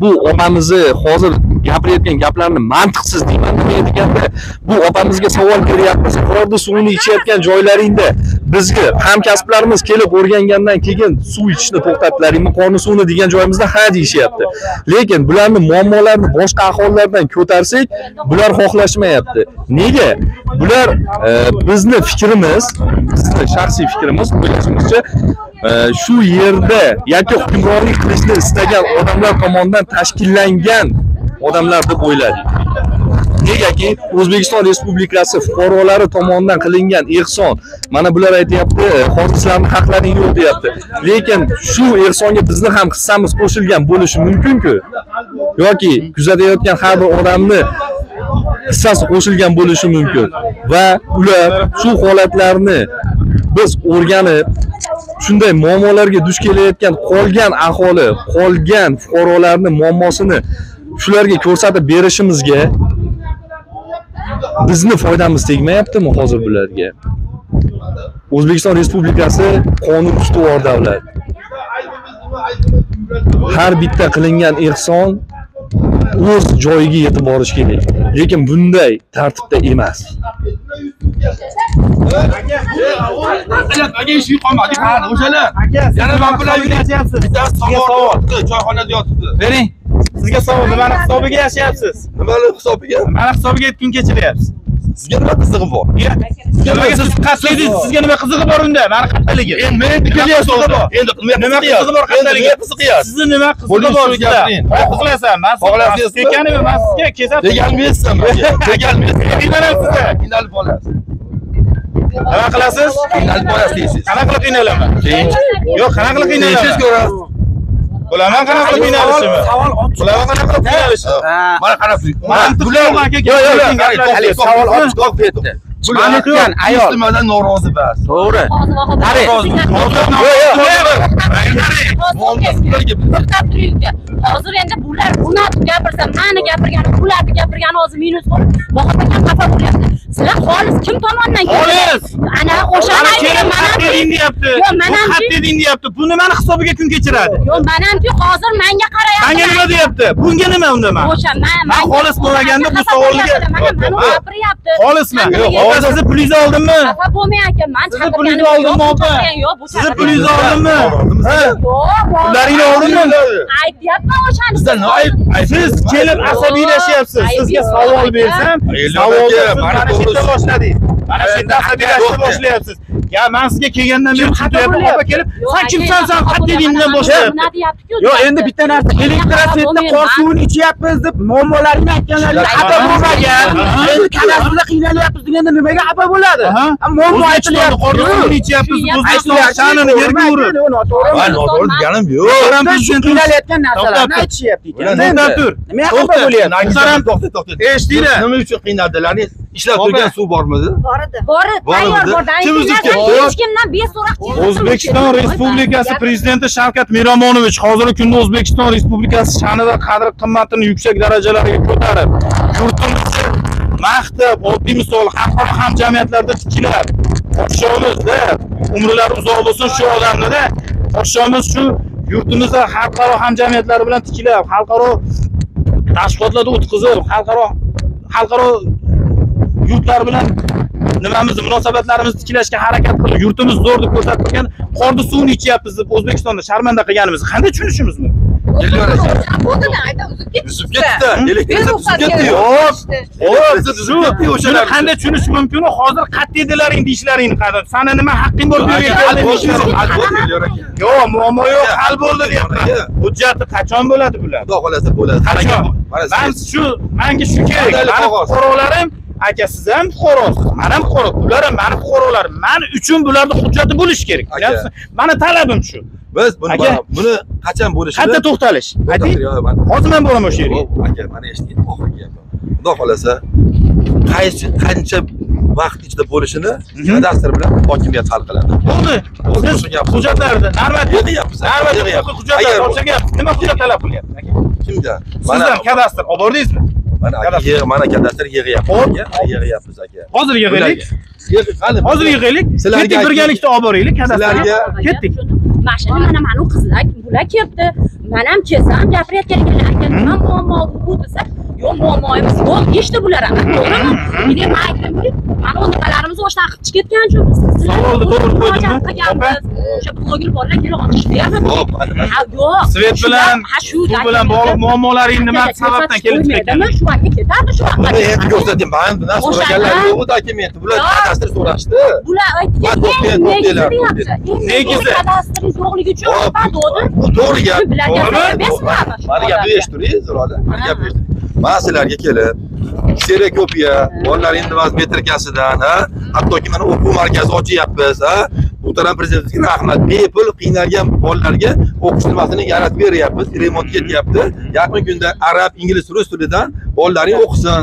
bu opamizni hozir gapirayotgan gaplarni mantiqsiz deyman nima deganda bu opamizga savol beryapmiz birorta suvni ichayotgan joylaringda bizga hamkasblarimiz kelib o'rgangandan keyin suv ichishni to'xtatdilaringmi? Qorni suvni degan joyimizda ha deyishyapti. Lekin bularni muammolarini boshqa aholilardan ko'tarsak bular xohlashmayapti. Nega? Bular e, bizni fikrimiz bizni shaxsiy fikrimiz o'ylashimizcha e, shu yerda yakka hukmronlik qilishni istagan odamlar tomonidan tashkillangan odamlar deb o'yladik negaki o'zbekiston respublikasi fuqarolari tomonidan qilingan ehson. Mana bular aytyapti hozir haqlaring yo'q deyapti. Lekin shu ehsonga bizni ham hissamiz qo'shilgan bo'lishi mumkinku. Yoki kuzatayotgan har bir odamni hissasi qo'shilgan bo'lishi mumkin. Va ular shu holatlarni biz o'rganib shunday muammolarga duch kelayotgan qolgan aholi qolgan fuqarolarni muammosini shularga ko'rsatib berishimizga bizni foydamiz tegmayaptimi hozir bularga? O'zbekiston respublikasi qonun ustuvor davlat. Har bitta qilingan ehson o'z joyiga yetib borishi kerak. Lekin bunday tartibda emas. Aka ish qolmadi qani o'shalar yana man bilan bittasi choyxonada yotibdi. Bering sizga savol nimani hisobiga yashayapsiz? nimani hisobiga? Nimani hisobiga kun kechiryapsiz? Sizga nima qizig'i bor? Nimaga siz qattiydingiz sizga nima qizig'i bor unda? Mani qattiqligi endi men endi endi nima qizig'i bor? qiziqyapsiz sizni nima qizig'i bor? Sizda? gapiring. nima qiziqasan man Xohlasizmi? siz ekanimi man sizga kesatib deganmisiz deganmisiz qiynalasiz qiynalib qolasiz. Nima qilasiz? Qiynalib qolasiz deysiz qanaqa qilib qiynalaman? Yo'q qanaqa qilib siz qiynalaman? ko'rasiz bilaman qanaqa qilib qiynalishimni bilaman qanaqa qilib qiynalishimni mana qarab yo'q savol ochiq ketdi Chiqayotgan ayol. nimadan norozi bas. To'g'ri. To'xtab turing hozir endi bular bunaqa gapirsa mani gapirgani bularni gapirgani hozir minus bo'lib boqib ham xafa bo'lyapti. Sizlar xolis kim tomonidan Xolis! ana o'shani deyapti Yo'q, mana xat eding deyapti bu nimani hisobiga kun kechiradi. Yo'q manamku hozir manga qarayapti. Manga nima deyapti? Bunga nima unda man? O'sha man xolis bo'lmaganda bu savolga- mana mana Ha? gapiryapti xolismi? Man yo'q hozir sizni pulingizni oldimmi xafa bo'lmang aka man Sizni chaqirganim pulingizni yo'q, oldimmi opa chaqirgan yo'q bu sizni pulingizni oldimmi yo'q pullaringni oldimmi aytyapman o'shani bizda nima ayb siz kelib asabiylashayapsiz sizga savol bersam savolni mana shu yerda boshladingiz mana shu yerda asabiylashishni boshlayapsiz ya man sizga kelgandan beri tushuntiryapman opa kelib sen kimsan sen xat deding bilan boshlayapti yo'q endi bitta narsa elektrosvetda qor suvini ichyapmiz deb muammolaringni aytganlaringda xafa bo'lmagan endi kadastrda qiynalyapmiz deganda nimaga xafa bo'ladi muammo aytilyapti qor suvini ichyapmiz o'zbekiston sha'nini yerga urib noto'g'ri deganim yo'q qiynalayotgan narsalarni aytishyapti to'xtab tur nimaga xafa bo'lyapti Muhtaram to'xta to'xta eshitdinglar nima uchun qiynadilar ishlab turgan suv bormidi bor edi bor Bormidi? tayyor bor Kim uzib ketdi? hech kimdan beso'roq o'zbekiston respublikasi prezidenti shavkat miromonovich hozirgi kunda o'zbekiston respublikasi sha'nida qadr qimmatini yuksak darajalarga ko'tarib yurtimizni maqtab oddiy misol xalqaro hamjamiyatlarda tikilar podshomizda umrlari uzoq bo'lsin shu odamnida podshomiz shu yurtimizda xalqaro hamjamiyatlar bilan tiklab xalqaro tashkilotlarda o'tkazib xalqaro xalqaro yurtlar bilan nimamizni munosabatlarimizni tiklashga harakat qilib yurtimiz zo'r deb ko'rsatib turgan qorni suvini ichyapmiz deb o'zbekistonda sharmanda qilganimizni qanday tushunishimiz mumkin? Elyor aka. Bo'ldi-da, ayta uzib ketdi. Uzib ketdi. Elektr uzib Beruxsat ketdi. Hop, hop, ketdi shuni qanday tushunish mumkin hozir qayerda edilaring deyishlaringni qani sani nima haqqing bor aka. yo'q muammo yo'q hal bo'ldi deyapman aka. hujjati qachon bo'ladi bular Xudo xolasa bo'ladi. qachon Mana shu manga shu kerak mani fuqarolarim aka siz ham fuqarosiz man ham fuqaro bular ham mani fuqarolarim man uchun bularni hujjati bo'lishi kerak. Bilyapsiz mani talabim shu. Biz buni buni qachon bo'lishini qayerda to'xtalish? Ayting. hozir man boraman o'sha yerga. Aka mana eshiting oxirgi gapim xudo xolasa qaysi qancha vaqt ichida bo'lishini kadastr bilan hokimiyat hal qiladi. Bo'ldi. Siz hujjatlarni normativ Yig'yapmiz, normativ hujjatlar hozirga nima hujjat talab qilyapti aka? Kimga? Siz ham kadastr olib bordingizmi mana aka mana kadastr yig'yapmiz Hop. aka yig'yapmiz aka hozir yig'aylik hozir yig'aylik Sizlarga ketdik birgalikda olib boraylik kadastrga Sizlarga- ketdik. Mashina mana mana u qizlar bular kelibdi. Man ham kelsam gapirayotgan ekanlar aka nima muammo bu desa yo'q muammoimiz yo'q deyishdi bular ham to'g'rimi? Men ham aytdimki mana unaqalarimiz boshdan chiqib ketgan Savolni to'g'ri qo'ydingmi? qilganmiz. O'sha blogger bolalar kelib mana ha yo'q. Svet bilan shu bilan bog'liq muammolaring nima sababdan kelib chiqqan shu aka ketardi shu buni endi ko'rsating man bundan so'raganlar yo'q dokumenti bular kadastr so'rashdi. Bular aytgan negizi kadastringiz yo'qligi uchun to'g'ri gap. To'g'rimi? shu mani gapni odamga? eshittiringiz zo'rada. Mani gapni eshittiring man sizlarga kelib kserokopiya bolalaringni nima metrikasidan ha? Hattoki mana o'quv markazi ochyapmiz ha? Muhtaram prezidentga rahmat bepul qiynalgan bolalarga o'qish nimasini yaratib beryapmiz remont ketyapti. Yaqin kunda arab ingliz rus tilidan bolalaring o'qisin.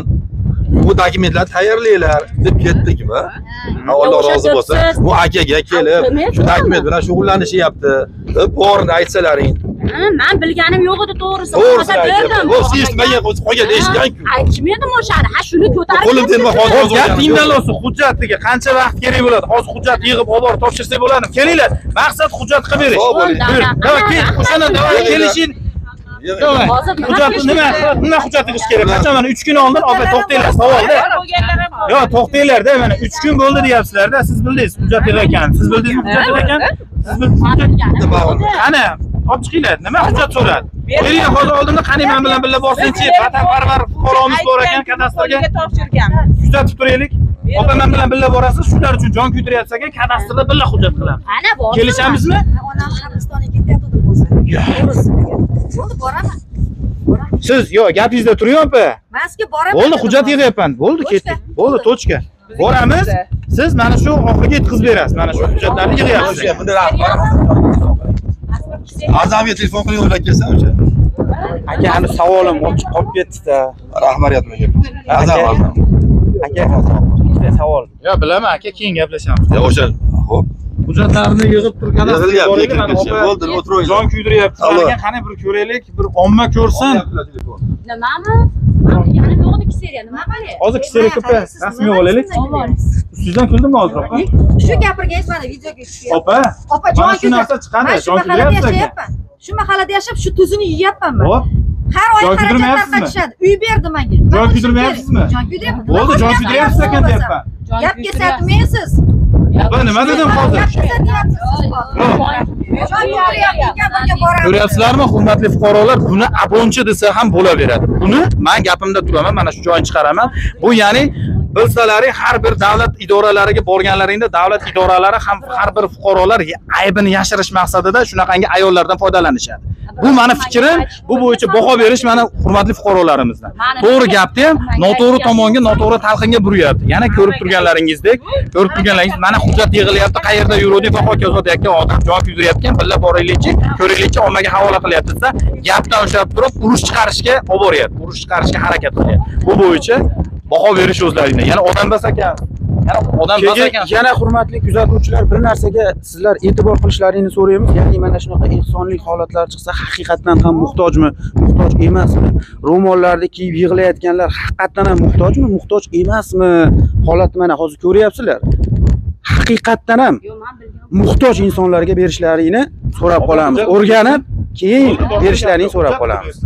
Bu dokumentlarni tayyorlanglar deb ketdikmi alloh rozi bo'lsin. Bu akaga kelib shu dokument bilan shug'ullanishyapti. Borini aytsalaring man bilganim yo'q edi to'g'risi. Aytyapti berdim siz eshitmagan qolgan eshitganku aytishim edim o'shani ha shuni ko'tarib Qo'lim tegmay hozir gap tingdalosi hujjatiga qancha vaqt kerak bo'ladi? Hozir hujjat yig'ib olib borib topshirsak bo'ladimi? Kelinglar maqsad hujjat qilib berish Ho'p, bo'ling. Buyur. Davay, kel o'shanda davay kelishing Hozir nima hujjat nima nima hujjat qilish kerak qachon mana uch kun oldin opa to'xtanglar savolda yo to'xtanglarda mana uch kun bo'ldi deyapsizlarda siz bildingiz hujjat yig'ayotgan siz bildingizmi hujjat bildingizmi qani olib chiqinglar nima hujjat so'radi beringlar hozir oldinda qani man bilan birga borsinchi vatanparvar fuqaromiz bor ekan kadastrga topshirgan kuzatib turaylik opa man bilan birga borasiz shular uchun jon kuydiryapsiz ekan kadastrda birga hujjat qilamiz ana bor kelishamizmi onam qabristoniga ketyapti o'zi bo'ldi boraman. Siz yo gapingizda man sizga boraman bo'ldi hujjat yig'yapman. Bo'ldi ketdik. Bo'ldi tochka. boramiz. siz mana shu oxiriga yetkazib berasiz. Mana shu hujjatlarni yig'yapsiz. Buni azamiga telefon qilib yo'llab kelsan o'sha. Aka ani savolim ochiq qolib ketdida. Rahmat azam azam aka. ikkita savol yo bilaman aka keyin gaplashamiz o'sha ho'p hujjatlarni yig'ib turgan Yig'ilyapti. Bo'ldi, o'tiravering. jon kuydiryapti qani bir ko'raylik bir omma ko'rsin. Nimami? Bilganim yo'q edi seriya nima qilay hozir kserokopiya rasmiy olaylik. Sizdan kuldimmi hozir opa? Shu gapirgangiz mana videoga tushib opa opa jon mana shu narsa chiqadi jon yashayapman. Shu mahallada yashab shu tuzini yeyapman man hop har oy xarajatlar kuydirmayapsizmi? qatishadi uy berdi menga jon kuydirmayapsizmi? Jon kuydiryapman bo'ldi jon kuydiryapsiz ekan deyapman gap kesatmaysiz opa nima dedim hozir? Ko'ryapsizlarmi hurmatli fuqarolar? Buni abonchi desa ham bo'laveradi. Buni man gapimda turaman mana shu joyini chiqaraman. Bu ya'ni bilsalaring har bir davlat idoralariga borganlaringda davlat idoralari ham har bir fuqarolar aybini yashirish maqsadida shunaqangi ayollardan foydalanishadi. Bu mani fikrim bu bo'yicha baho berish mana hurmatli fuqarolarimizdan. To'g'ri gapni ham noto'g'ri tomonga noto'g'ri talqinga buryapti yana ko'rib turganlaringizdek ko'rib turganlaringiz mana hujjat yig'ilyapti qayerda yuruvdik va hokazo deyotgan odam jon kuydiryapti birga boraylikchi ko'raylikchi ommaga havola qilyapti desa gapdan ushlab turib urush chiqarishga olib boryapti urush chiqarishga harakat qilyapti. Bu bo'yicha baho berish o'zlaringdan yana odam bas ekan. Yana odam bas keyin ekan. yana hurmatli kuzatuvchilar bir narsaga sizlar e'tibor qilishlaringni so'raymiz. Ya'ni mana shunaqa ehsonlik holatlar chiqsa haqiqatdan ham muhtojmi? Muhtoj emasmi? Ro'mollarni kiyib yig'layotganlar haqiqatdan ham muhtojmi? Muhtoj emasmi? Holatni mana hozir ko'ryapsizlar. Haqiqatdan ham muhtoj insonlarga berishlaringni so'rab qolamiz. o'rganib keyin berishlaringni so'rab qolamiz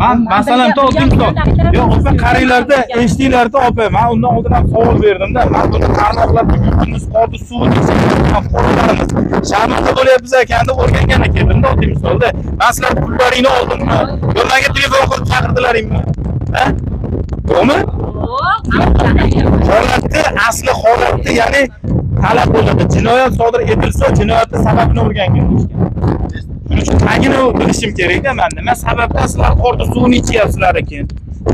man masalan misol yo'q opa qaranglarda eshitdinglarda opa man undan oldin ham savol berdimda. Man buni tarmoqlarda yurtimiz qoldi suvni fuqarolarimiz sharmanda bo'lyapmiz ekan deb o'rganganda keldimda oddiy misolda. Man sizlar pullaringni oldimmi? Yo manga telefon qilib chaqirdilaringmi ha? Yo'qmi? Holatni asli holatni ya'ni talab bo'ladi. Jinoyat sodir etilsa jinoyatni sababini o'rgangan. shuning uchun tagini bilishim kerakda man nima sababdan sizlar qorni suvini ichyapsizlar ekan?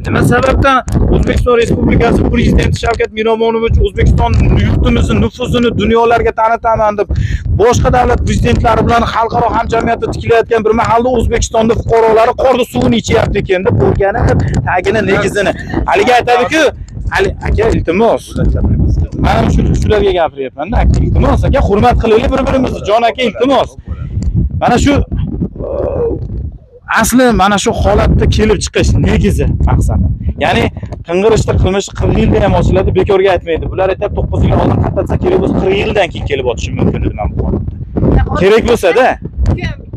Nima sababdan o'zbekiston respublikasi prezidenti shavkat miromonovich o'zbekiston yurtimizni nufuzini dunyolarga tanitaman deb boshqa davlat prezidentlari bilan xalqaro hamjamiyatda tikilayotgan bir mahalda o'zbekistonda fuqarolari qorni suvini ichyapti ekan deb o'rganib tagini negizini. Haligi aytadiku hali aka iltimos. Man shu shularga gapiryapmanda aka iltimos aka hurmat qilaylik bir birimizni jon aka iltimos. Mana shu asli mana shu holatda kelib chiqish negizi maqsadi. Ya'ni qing'irishda qilmish qirq yilda ham ochiladi bekorga aytmaydi. Bular aytyapti to'qqiz yil oldin qatatsa kerak bo'lsa qirq yildan keyin kelib otishi mumkin edi mana bu holatda. Kerak bo'lsada?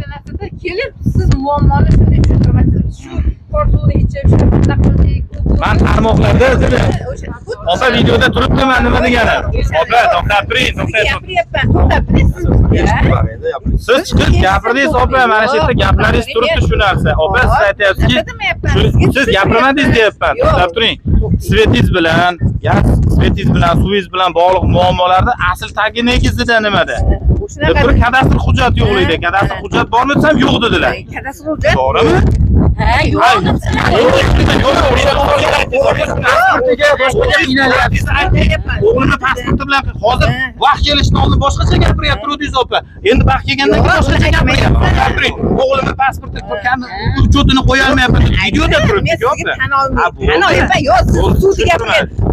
bitta narsada kelib siz muammoni shunday tushuntirmaysiz shu qo'rquvni ichib shu bunaqa qildik man tarmoqlarda opa videoda turibdi man nima deganim opa to'xtab turing to'xtab gapiryapman to'xtab siz chiqib gapirdingiz opa mana shu yerda gaplaringiz turibdi shu narsa. Opa siz aytyapsizki shu- siz gapirmadingiz deyapman. to'xtab turing. Svetingiz bilan gaz svetingiz bilan suvingiz bilan bog'liq muammolarni asl tagi negizida nimada deb bir kadastr hujjat yo'q deydi kadastr hujjat bormi desam yo'q dedilar. Kadastr hujjat to'g'rimi? Ha yo'q. O'g'lini pasporti bilan hozir vaqt kelishdan oldin boshqacha gapiryapti rudingiz opa endi vaqt kelgandan keyin boshqacha gapiryapti. o'g'limni pasporti uchetini qo'yolmayapti deb videoda turibdi opa tan olmayman tan olmayman yo'q siz suvni gapiryapsiz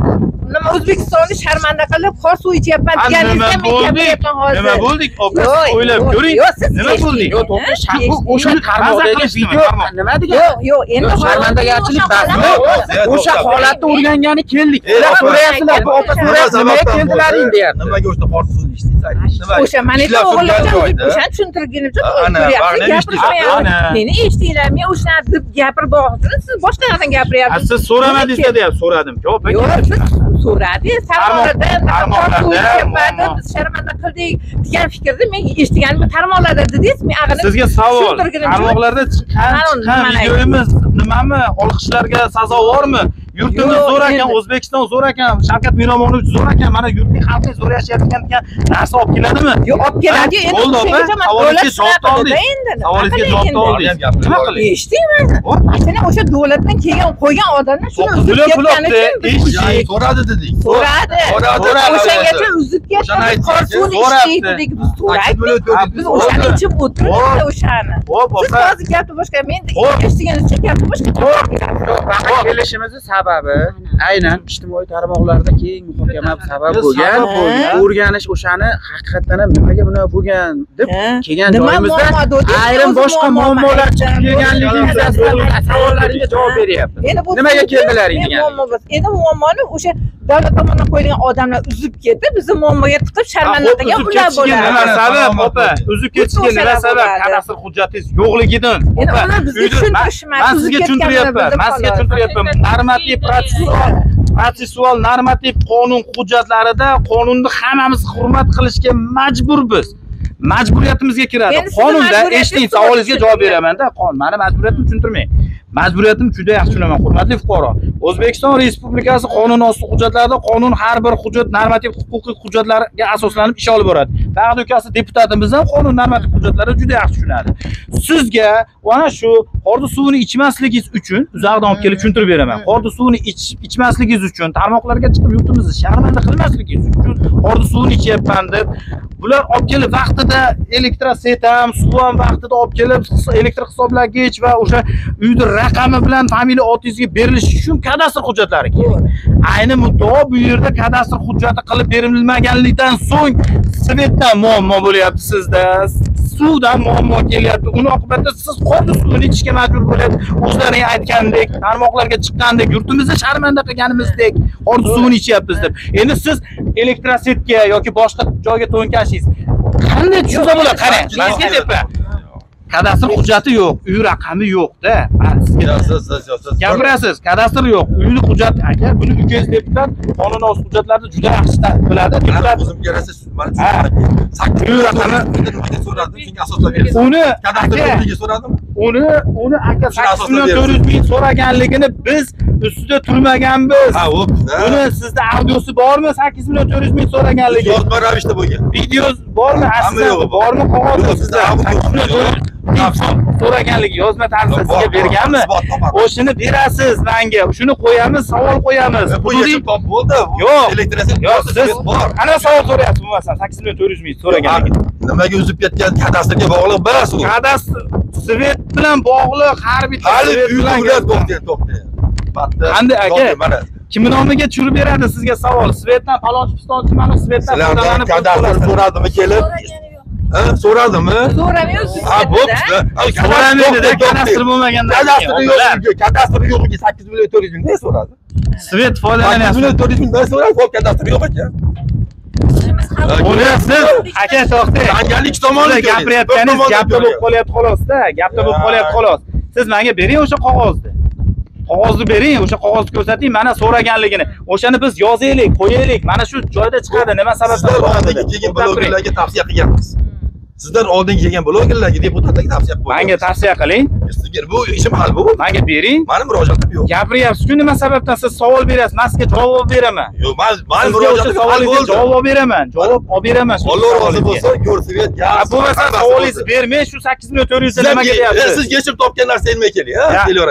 nima o'zbekistonni sharmanda qilib qor suv ichyapman deganingizda men gapiryapman hozir. Nima bo'ldik? Opa Yo'q, o'ylab yo'q, ko'ring. yo'q, nima bo'ldik? Eshitdingiz, ha? o'sha tarmoqdagi video nima degan? Yo'q yo'q endi sharmandagarchilik bas Yo'q, o'sha yo'q, holatni o'rgangani keldik. Ular opa. so'rayapsizlar bu opa so'rayapti nimaga keldilaring deyapti. Nimaga o'sha qor suvini ichdingiz ayting o'sha mana shu o'g'limcha o'shani tushuntirgunimcha Ana, ko'ryapsiz ba'ni gapirishmayapti. Meni eshitdinglar men o'shani deb gapirib siz boshqa narsadan Ha, gapiryapsiz siz so'ramadingizda deyapti so'radimku opa yo'q so'radingiz tarmoqlarda biz sharmanda qildik degan fikrni men eshitganim tarmoqlarda dedingiz men ag'ini sizga savol tarmoqlarda chiqqan chiqqan videomiz nimami? Olqishlarga sazovormi yurtimiz zo'r ekan o'zbekiston zo'r ekan shavkat miromonovich zo'r ekan mana yurtning xalqi zo'r yashayotgan degan narsa olib keladimi? Yo'q olib keladi endi bo'ldi opa savolingizga javob oldik. savolingizga Nima javob oldik. Nima qiling eshitdingmi? Mana o'sha davlatdan kelgan qo'ygan odamlar shuni uzib ketgani uchun so'radi dedik. So'radi So'radi. o'shangacha uzib ketdi. Aytdik. qor suvini So'rabdi. ichdik dedik biz so'raydik biz o'shani ichib o'tirdik o'shani. Ho'p siz opa. hozir gapni boshqa men Xo'p. eshitganingiz gapni boshqa. Kelishimizni sababi? Aynan ijtimoiy tarmoqlarda keng muhokama sabab bo'lgan o'rganish o'shani haqiqatdan ham nimaga bunaqa bo'lgan deb kelgan joyimizda ayrim boshqa muammo muammolar chiqib kelganligi yuzasidan savollaringga javob bu Nimaga keldilaring degan. endi muammoni o'sha davlat tomonidan qo'yilgan odamlar uzib ketdi bizni muammoga tiqib sharmanda Ho'p, qilgan uzib ular bo'ladi. nima sabab opa? uzib ketishiga nima sabab? kadastr hujjatingiz yo'qligidan Endi ular bizga tushuntirishmadi, man sizga bildim man sizga tushuntiryapman. Normativ protsessual. Protsessual normativ qonun hujjatlarida qonunni hammamiz hurmat qilishga majburmiz. Majburiyatimizga kiradi. Qonunda eshiting savolingizga javob beramanda. Qon mani majburiyatimni tushuntirmang majburiyatimni juda yaxshi tushunaman hurmatli fuqaro. O'zbekiston respublikasi qonun osti hujjatlarida qonun har bir hujjat normativ huquqiy hujjatlarga asoslanib ish olib boradi bag'di ukasi deputatimiz ham qonun normativ hujjatlarini juda yaxshi tushunadi. Sizga mana shu qorni suvini ichmasligingiz uchun uzoqdan olib kelib tushuntirib beraman. Qorni suvini ichmasligingiz uchun tarmoqlarga chiqib yurtimizni sharmanda qilmasligingiz uchun qorni suvini ichyapman deb bular olib kelib vaqtida elektroset ham suv ham vaqtida olib kelib elektr hisoblagich va o'sha uyni raqami bilan familiya otingizga berilishi uchun kadastr hujjatlari kerak. Ayni muddao bu yerda kadastr hujjati qilib berilmaganlikdan so'ng svetdan muammo bo'lyapti sizda suvdan muammo kelyapti. Uni oqibatida siz qorni suvini ichishga majbur bo'lyapti o'zlaring aytgandek tarmoqlarga chiqqandek yurtimizni sharmanda qilganimizdek qorni suvini ichyapmiz deb. Endi siz elektrosetga yoki boshqa joyga to'nkashingiz. Qanday tushunsa bo'ladi qarang. man sizga deyapman kadastr hujjati yo'q uy raqami yo'qda gapirasiz kadastr yo'q uyni hujjati aka buni ukangiz deputat qonunos hujjatlarni juda yaxshi biladi deputat o'zim sakkiz Uy raqami- so'radim shunga asoslab berasiz uni kadastr so'radim. Uni uni aka sakkiz million berasiz. to'rt yuz ming so'raganligini biz ustida turmaganmiz. Ha o'pdi uni sizda audiosi bormi? sakkiz million to'rt yuz ming so'raganligi yozma ravishda bo'lgan. Video bormi? Hamma bor. bormi? Qog'ozi Yo'q, sizda bizda sakkiz million to'rt so'raganligi yozma tarzda sizga berganmi? O'shani berasiz manga. Shuni qo'yamiz savol qo'yamiz. Bu Hududiy- yechim top bo'ldi. Yo'q. yo'q siz bor. ana savol so'rayapsiz umuman sakkiz million to'rt yuz ming so'raganligi nimaga uzib ketgan? Kadastrga bog'liq emas u. Kadastr svet bilan bog'liq har bitta hali svet uy bilan qurgan to'xtang to'xtang Bitta- Qanday aka? kimni nomiga tushirib beradi sizga savol? Svetdan falonchi pistonchi mana svetdan foydalanib kadastr so'radimi kelib? So'radimi? So'ramayu siz ha bo'pti. So'ramaydi kadastr bo'lmaganda kadastri yo'q kadastri yo'q sakkiz million to'rt yuz ming. Ne so'radi? Svet sakkiz foydalanyapsiz million to'rt yuz ming ne so'radi? Hop kadastri yo'q ekan uni siz aka to'xtang. Tomonni siz gapirayotganingiz gapda bo'lib qolyapti xolos-da. Gapda bo'lib qolyapti xolos. Siz menga bering o'sha qog'ozni qog'ozni bering o'sha qog'ozni ko'rsating mana so'raganligini. O'shani biz yozaylik qo'yaylik. Mana shu joyda chiqadi nima sababdan turing. blogerlarga tavsiya qilganmiz sizlar oldingi kelgan blogerlarga deputatlarga tavsiya qilib menga tavsiya qiling. Sizga bu ishim hal bu. Menga bering. Mani murojaatim yo'q. Gapiryapsiz-ku nima sababdan siz savol berasiz? Man sizga javob beraman. Yo'q man mani murojaatim savolingizga bo'ldi. javob beraman. Javob olib beraman shu Alloh rozi bo'lsa ko'rsatib bo'lmasa savolingizni bermay shu sakkiz million to'rt yuzta nima siz kelyapti? yechim topgan narsa ilmay keling ha?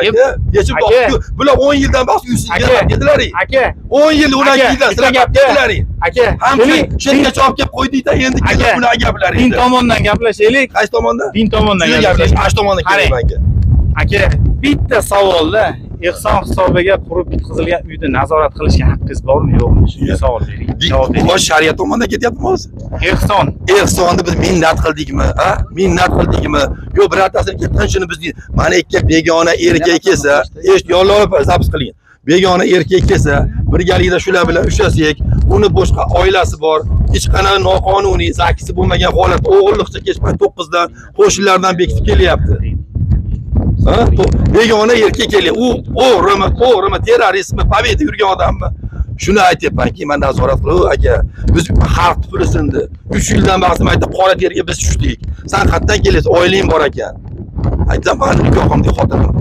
Yep. aka yechim topib bular o'n yildan bas uysiz kedilaring aka o'n yil ikki yildan sizlar kedilaring aka ham keling, shergacha olib kelib qo'ydingda endi Aka. kelib bunaqa gaplaring din tomondan gaplashaylik. Qaysi tomondan din tomondan gaplashaylik. gaplash qaysi tomondan kerak menga. Aka bitta savolda ehson hisobiga qurib bitkazilgan uyni nazorat qilishga haqqingiz bormi yo'qmi? Shunga savol bering. Javob bering. bosh shariat tomondan ketyaptimi hozir? Ehson. Ehsonni biz minnat qildikmi a minnat qildikmi? Yo birortasini kelib shuni biz mana ikki begona erkak kelsa eshit opa zapis qiling begona erkak kelsa birgalikda shular bilan ushlasak uni boshqa oilasi bor hech qanaqa noqonuniy zakisi bo'lmagan holat o'g'irliqcha kechmay to'qqizdan qo'shnilardan bekitib kelyapti. Ha? Begona erkak kelyapti u o'g'rimi o'g'rimi terroristmi победа yurgan odammi? Shuni aytyapmanki man nazorat qilib aka biz xalq puli sindi uch yildan beri aytib qora terga biz tushdik. San qayerdan kelyapsan? Oilang bor ekan. Aytsam mani nikohimdek xotinim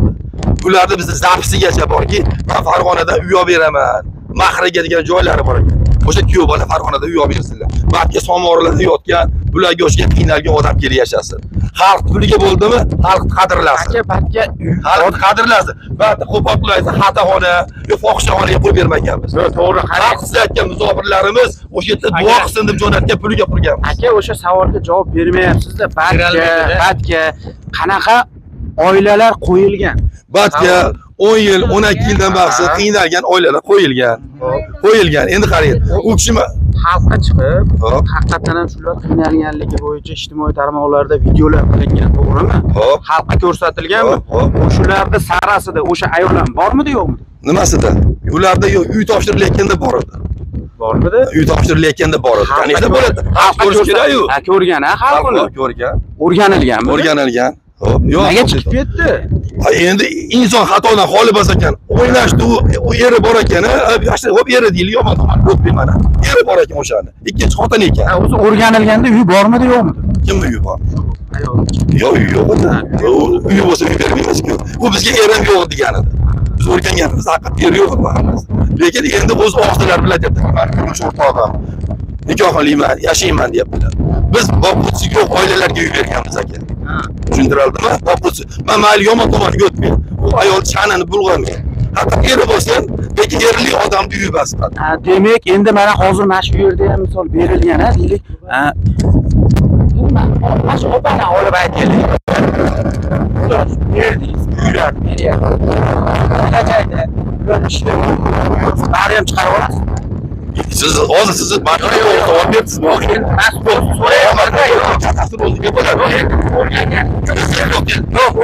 ularni bizni zapisigacha borki man farg'onadan uy olib beraman. Mahriga degan joylari bor ekan. O'sha kuyov bola farg'onada uy olib bersinlar. Badga somorlarda yotgan bularga o'xshagan qiynalgan odam kelib yashasin. Xalq puliga bo'ldimi? Xalq qadrlasin. Aka batga xalq qadrlasin. Ba'zi qo'pol qilaysa xataxona yo fohishaxonaga qo'yib bermaganmiz. To'g'ri qarang. xalq sizlayotgan muzofirlarimiz o'sha yerda duo qilsin deb jo'natgan puliga qurganmiz. Aka o'sha savolga javob bermayapsizda. Berolmaydi-da. batga qanaqa oilalar qo'yilgan. Batga o'n yil o'n ikki yildan baqsi qiynalgan oilalar qo'yilgan. Qo'yilgan. Endi qarang u kishi xalqqa chiqib haqiqatdan ham shular qiynalganligi bo'yicha ijtimoiy tarmoqlarda videolar qilingan to'g'rimi? Hop xalqqa ko'rsatilganmi shularni sarasida o'sha ayol ham bormidi yo'qmi nimasida ularda yo'q uy topshirilayotganda bor edi bormidi? Uy topshirilayotganda bor edi конечно bo'ladi? xalq ko'rish kerakku ko'rgan ha xalq uni ko'rgan. o'rganilganmi o'rganilgan yo'q chiqib ketdi? Endi inson xatodan xoli bo'lsa ekan. O'ynashdi u eri bor ekan hop eri deylik yomon o'tmay mana eri bor ekan o'shani. Ikkinchi xotin ekan. O'zi o'rganilganda uy bormidi yo'qmi kimni uyi bor? Yo'q uyi yo'q U- uyi bo'lsa uy bermaymiz-ku u bizga erim yo'q degan edi biz o'rganganimiz haqiqat eri yo'q lekin endi o'z og'zilari bilan aytyapti man o'rtog'im nikohliman yashayman deyaptilar biz bobusi yo'q oilalarga uy berganmiz aka. Tushuntirildimi bobusi man mayli yomon tomoniga o'tmay u ayol sha'nini bulg'amay hatto eri bo'lsin lekin erli odamni uyi Ha, demak endi mana hozir mana shu yerda ham misol berilgan ha. Deylik mana shu opani olib aytaylik. Berdingiz uylarni beryapti kelajakda ular ishlab bari ham chiqarib olasiz siz hozir sizni man savol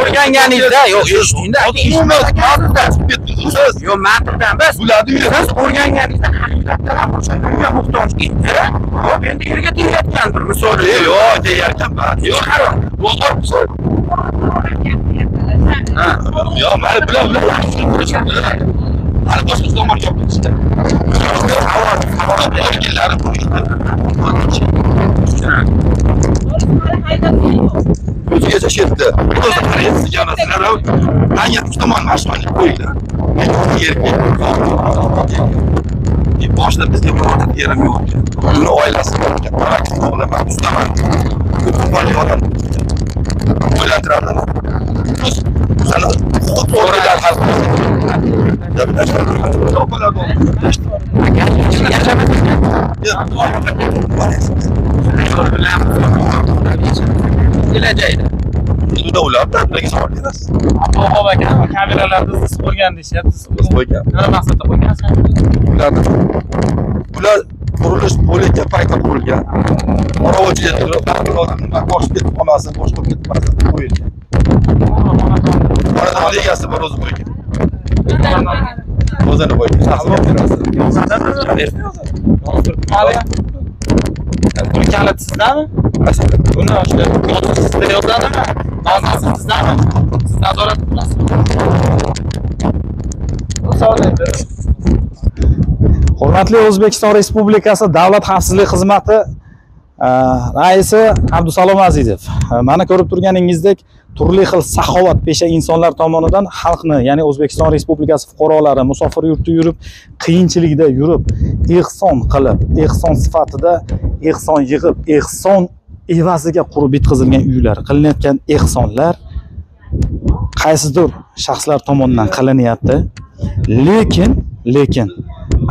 o'rganganingizda yo'q eshitdingda yo'q man turganmiz siz o'rganganingizda haqiqatdan ham o'sha uyga muhtoj edi hop endi yerga tegayotgandir misol yo'q deyarkanman yo'q yo'q mana bular bular yaxshi hali boshqa tomon o'zi qarayapsiz sizlar anga tomon mashqani qo'yinglar boshida bizga birorta yerim yo'q ekan uni oilasi bor ustaman odam to'g'ridan hal kelajakda Unda ular ularga savol berasiz. Bobo kameralarni siz qo'ygan deyishyapti. Biz qo'ygan. Nima maqsadda qo'ygansiz? Ularni ular qurilish bo'layotgan paytda qurilgan. Qorovuchiga turib, odamni boshqa ketib qolmasin, qo'yilgan. Xonadon egasi bor o'zi qo'ygan. O'zini qo'ygan. Savol berasiz. Buni kaliti sizdami? Buni o'sha yozuv sizda yozadimi? Bazasi sizdami? Siz nazorat qilasizmi? Hurmatli o'zbekiston respublikasi davlat xavfsizlik xizmati eh, raisi abdusalom azizov eh, mana ko'rib turganingizdek turli xil saxovatpesha insonlar tomonidan xalqni ya'ni o'zbekiston respublikasi fuqarolari musofir yurtda yurib qiyinchilikda yurib ehson qilib ehson sifatida ehson yig'ib ehson evaziga qurib bitkazilgan uylar qilinayotgan ehsonlar qaysidir shaxslar tomonidan qilinyapti. Lekin lekin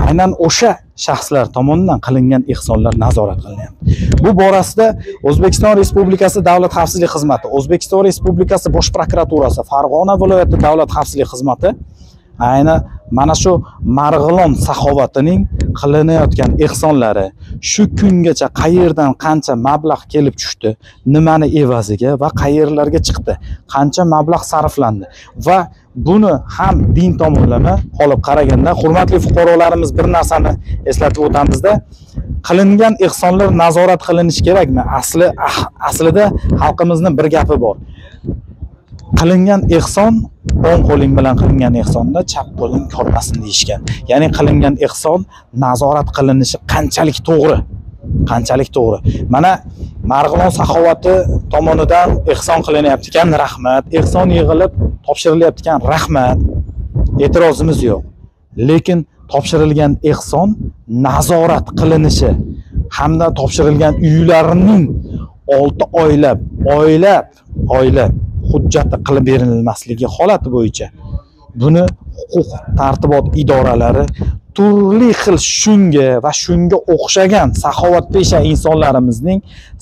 aynan o'sha shaxslar tomonidan qilingan ehsonlar nazorat qilinyapti. Bu borasida o'zbekiston respublikasi davlat xavfsizlik xizmati o'zbekiston respublikasi bosh prokuraturasi farg'ona viloyati davlat xavfsizlik xizmati ayni mana shu marg'ilon saxovatining qilinayotgan ehsonlari shu kungacha qayerdan qancha mablag' kelib tushdi nimani evaziga va qayerlarga chiqdi qancha mablag' sarflandi va buni ham din tomonlama olib qaraganda hurmatli fuqarolarimiz bir narsani eslatib o'tamizda qilingan ehsonlar nazorat qilinishi kerakmi? Asli ah, aslida xalqimizni bir gapi bor. Qilingan ehson o'ng qo'ling bilan qilingan ehsonda chap qo'ling ko'rmasin deyishgan. Ya'ni qilingan ehson nazorat qilinishi qanchalik to'g'ri? Qanchalik to'g'ri? Mana marg'ilon saxovati tomonidan ehson qilinyapti ekan rahmat. Ehson yig'ilib topshirilyapti ekan rahmat. E'tirozimiz yo'q. Lekin topshirilgan ehson nazorat qilinishi hamda topshirilgan uylarning olti oylab oylab oylab hujjati qilib berilmasligi holati bo'yicha buni huquq tartibot idoralari turli xil shunga va shunga o'xshagan saxovatpesha insonlarimizning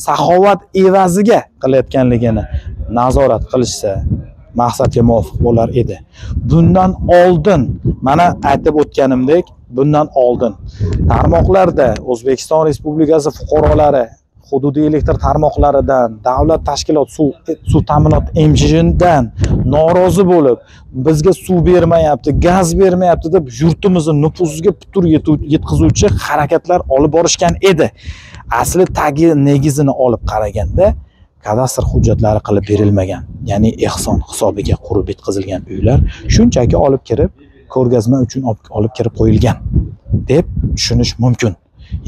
saxovat evaziga qilayotganligini nazorat qilishsa maqsadga muvofiq bo'lar edi. Bundan oldin mana aytib o'tganimdek bundan oldin tarmoqlarda o'zbekiston respublikasi fuqarolari hududiy elektr tarmoqlaridan davlat tashkilot suv suv ta'minot mjdan norozi bo'lib bizga suv bermayapti gaz bermayapti deb yurtimizni nufuziga putur yetkazuvchi harakatlar olib borishgan edi. Asli tagi negizini olib qaraganda kadastr hujjatlari qilib berilmagan. Ya'ni ehson hisobiga qurib bitkazilgan uylar shunchaki olib kirib ko'rgazma uchun olib kirib qo'yilgan deb tushunish mumkin.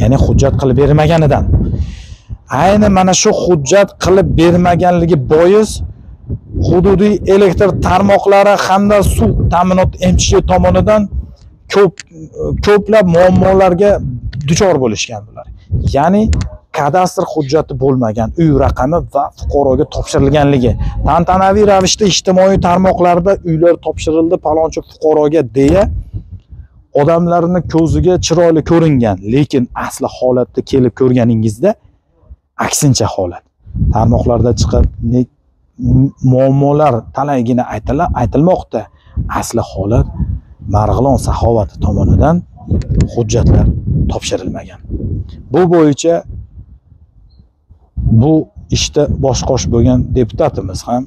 Ya'ni hujjat qilib bermaganidan ayni mana shu hujjat qilib bermaganligi bois hududiy elektr tarmoqlari hamda suv ta'minot mchj tomonidan ko'p ko'plab muammolarga duchor bo'lishgan bular. Ya'ni kadastr hujjati bo'lmagan uy raqami va fuqaroga topshirilganligi. Tantanaviy ravishda ijtimoiy tarmoqlarda uylar topshirildi palonchi fuqaroga deya odamlarni ko'ziga chiroyli ko'ringan lekin asli holatda kelib ko'rganingizda aksincha holat. Tarmoqlarda chiqib muammolar talaygina aytilmoqda. Asli holat marg'ilon saxovati tomonidan hujjatlar topshirilmagan. Bu bo'yicha bu ishda bosh qosh bo'lgan deputatimiz ham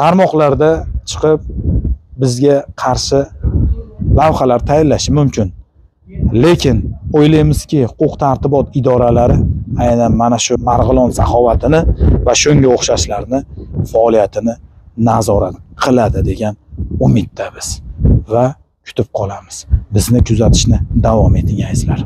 tarmoqlarda chiqib bizga qarshi lavhalar tayyorlashi mumkin. lekin o'ylaymizki huquq tartibot idoralari aynan mana shu marg'ilon saxovatini va shunga o'xshashlarni faoliyatini nazorat qiladi degan umidda biz va kutib qolamiz. Bizni kuzatishni davom eting azizlar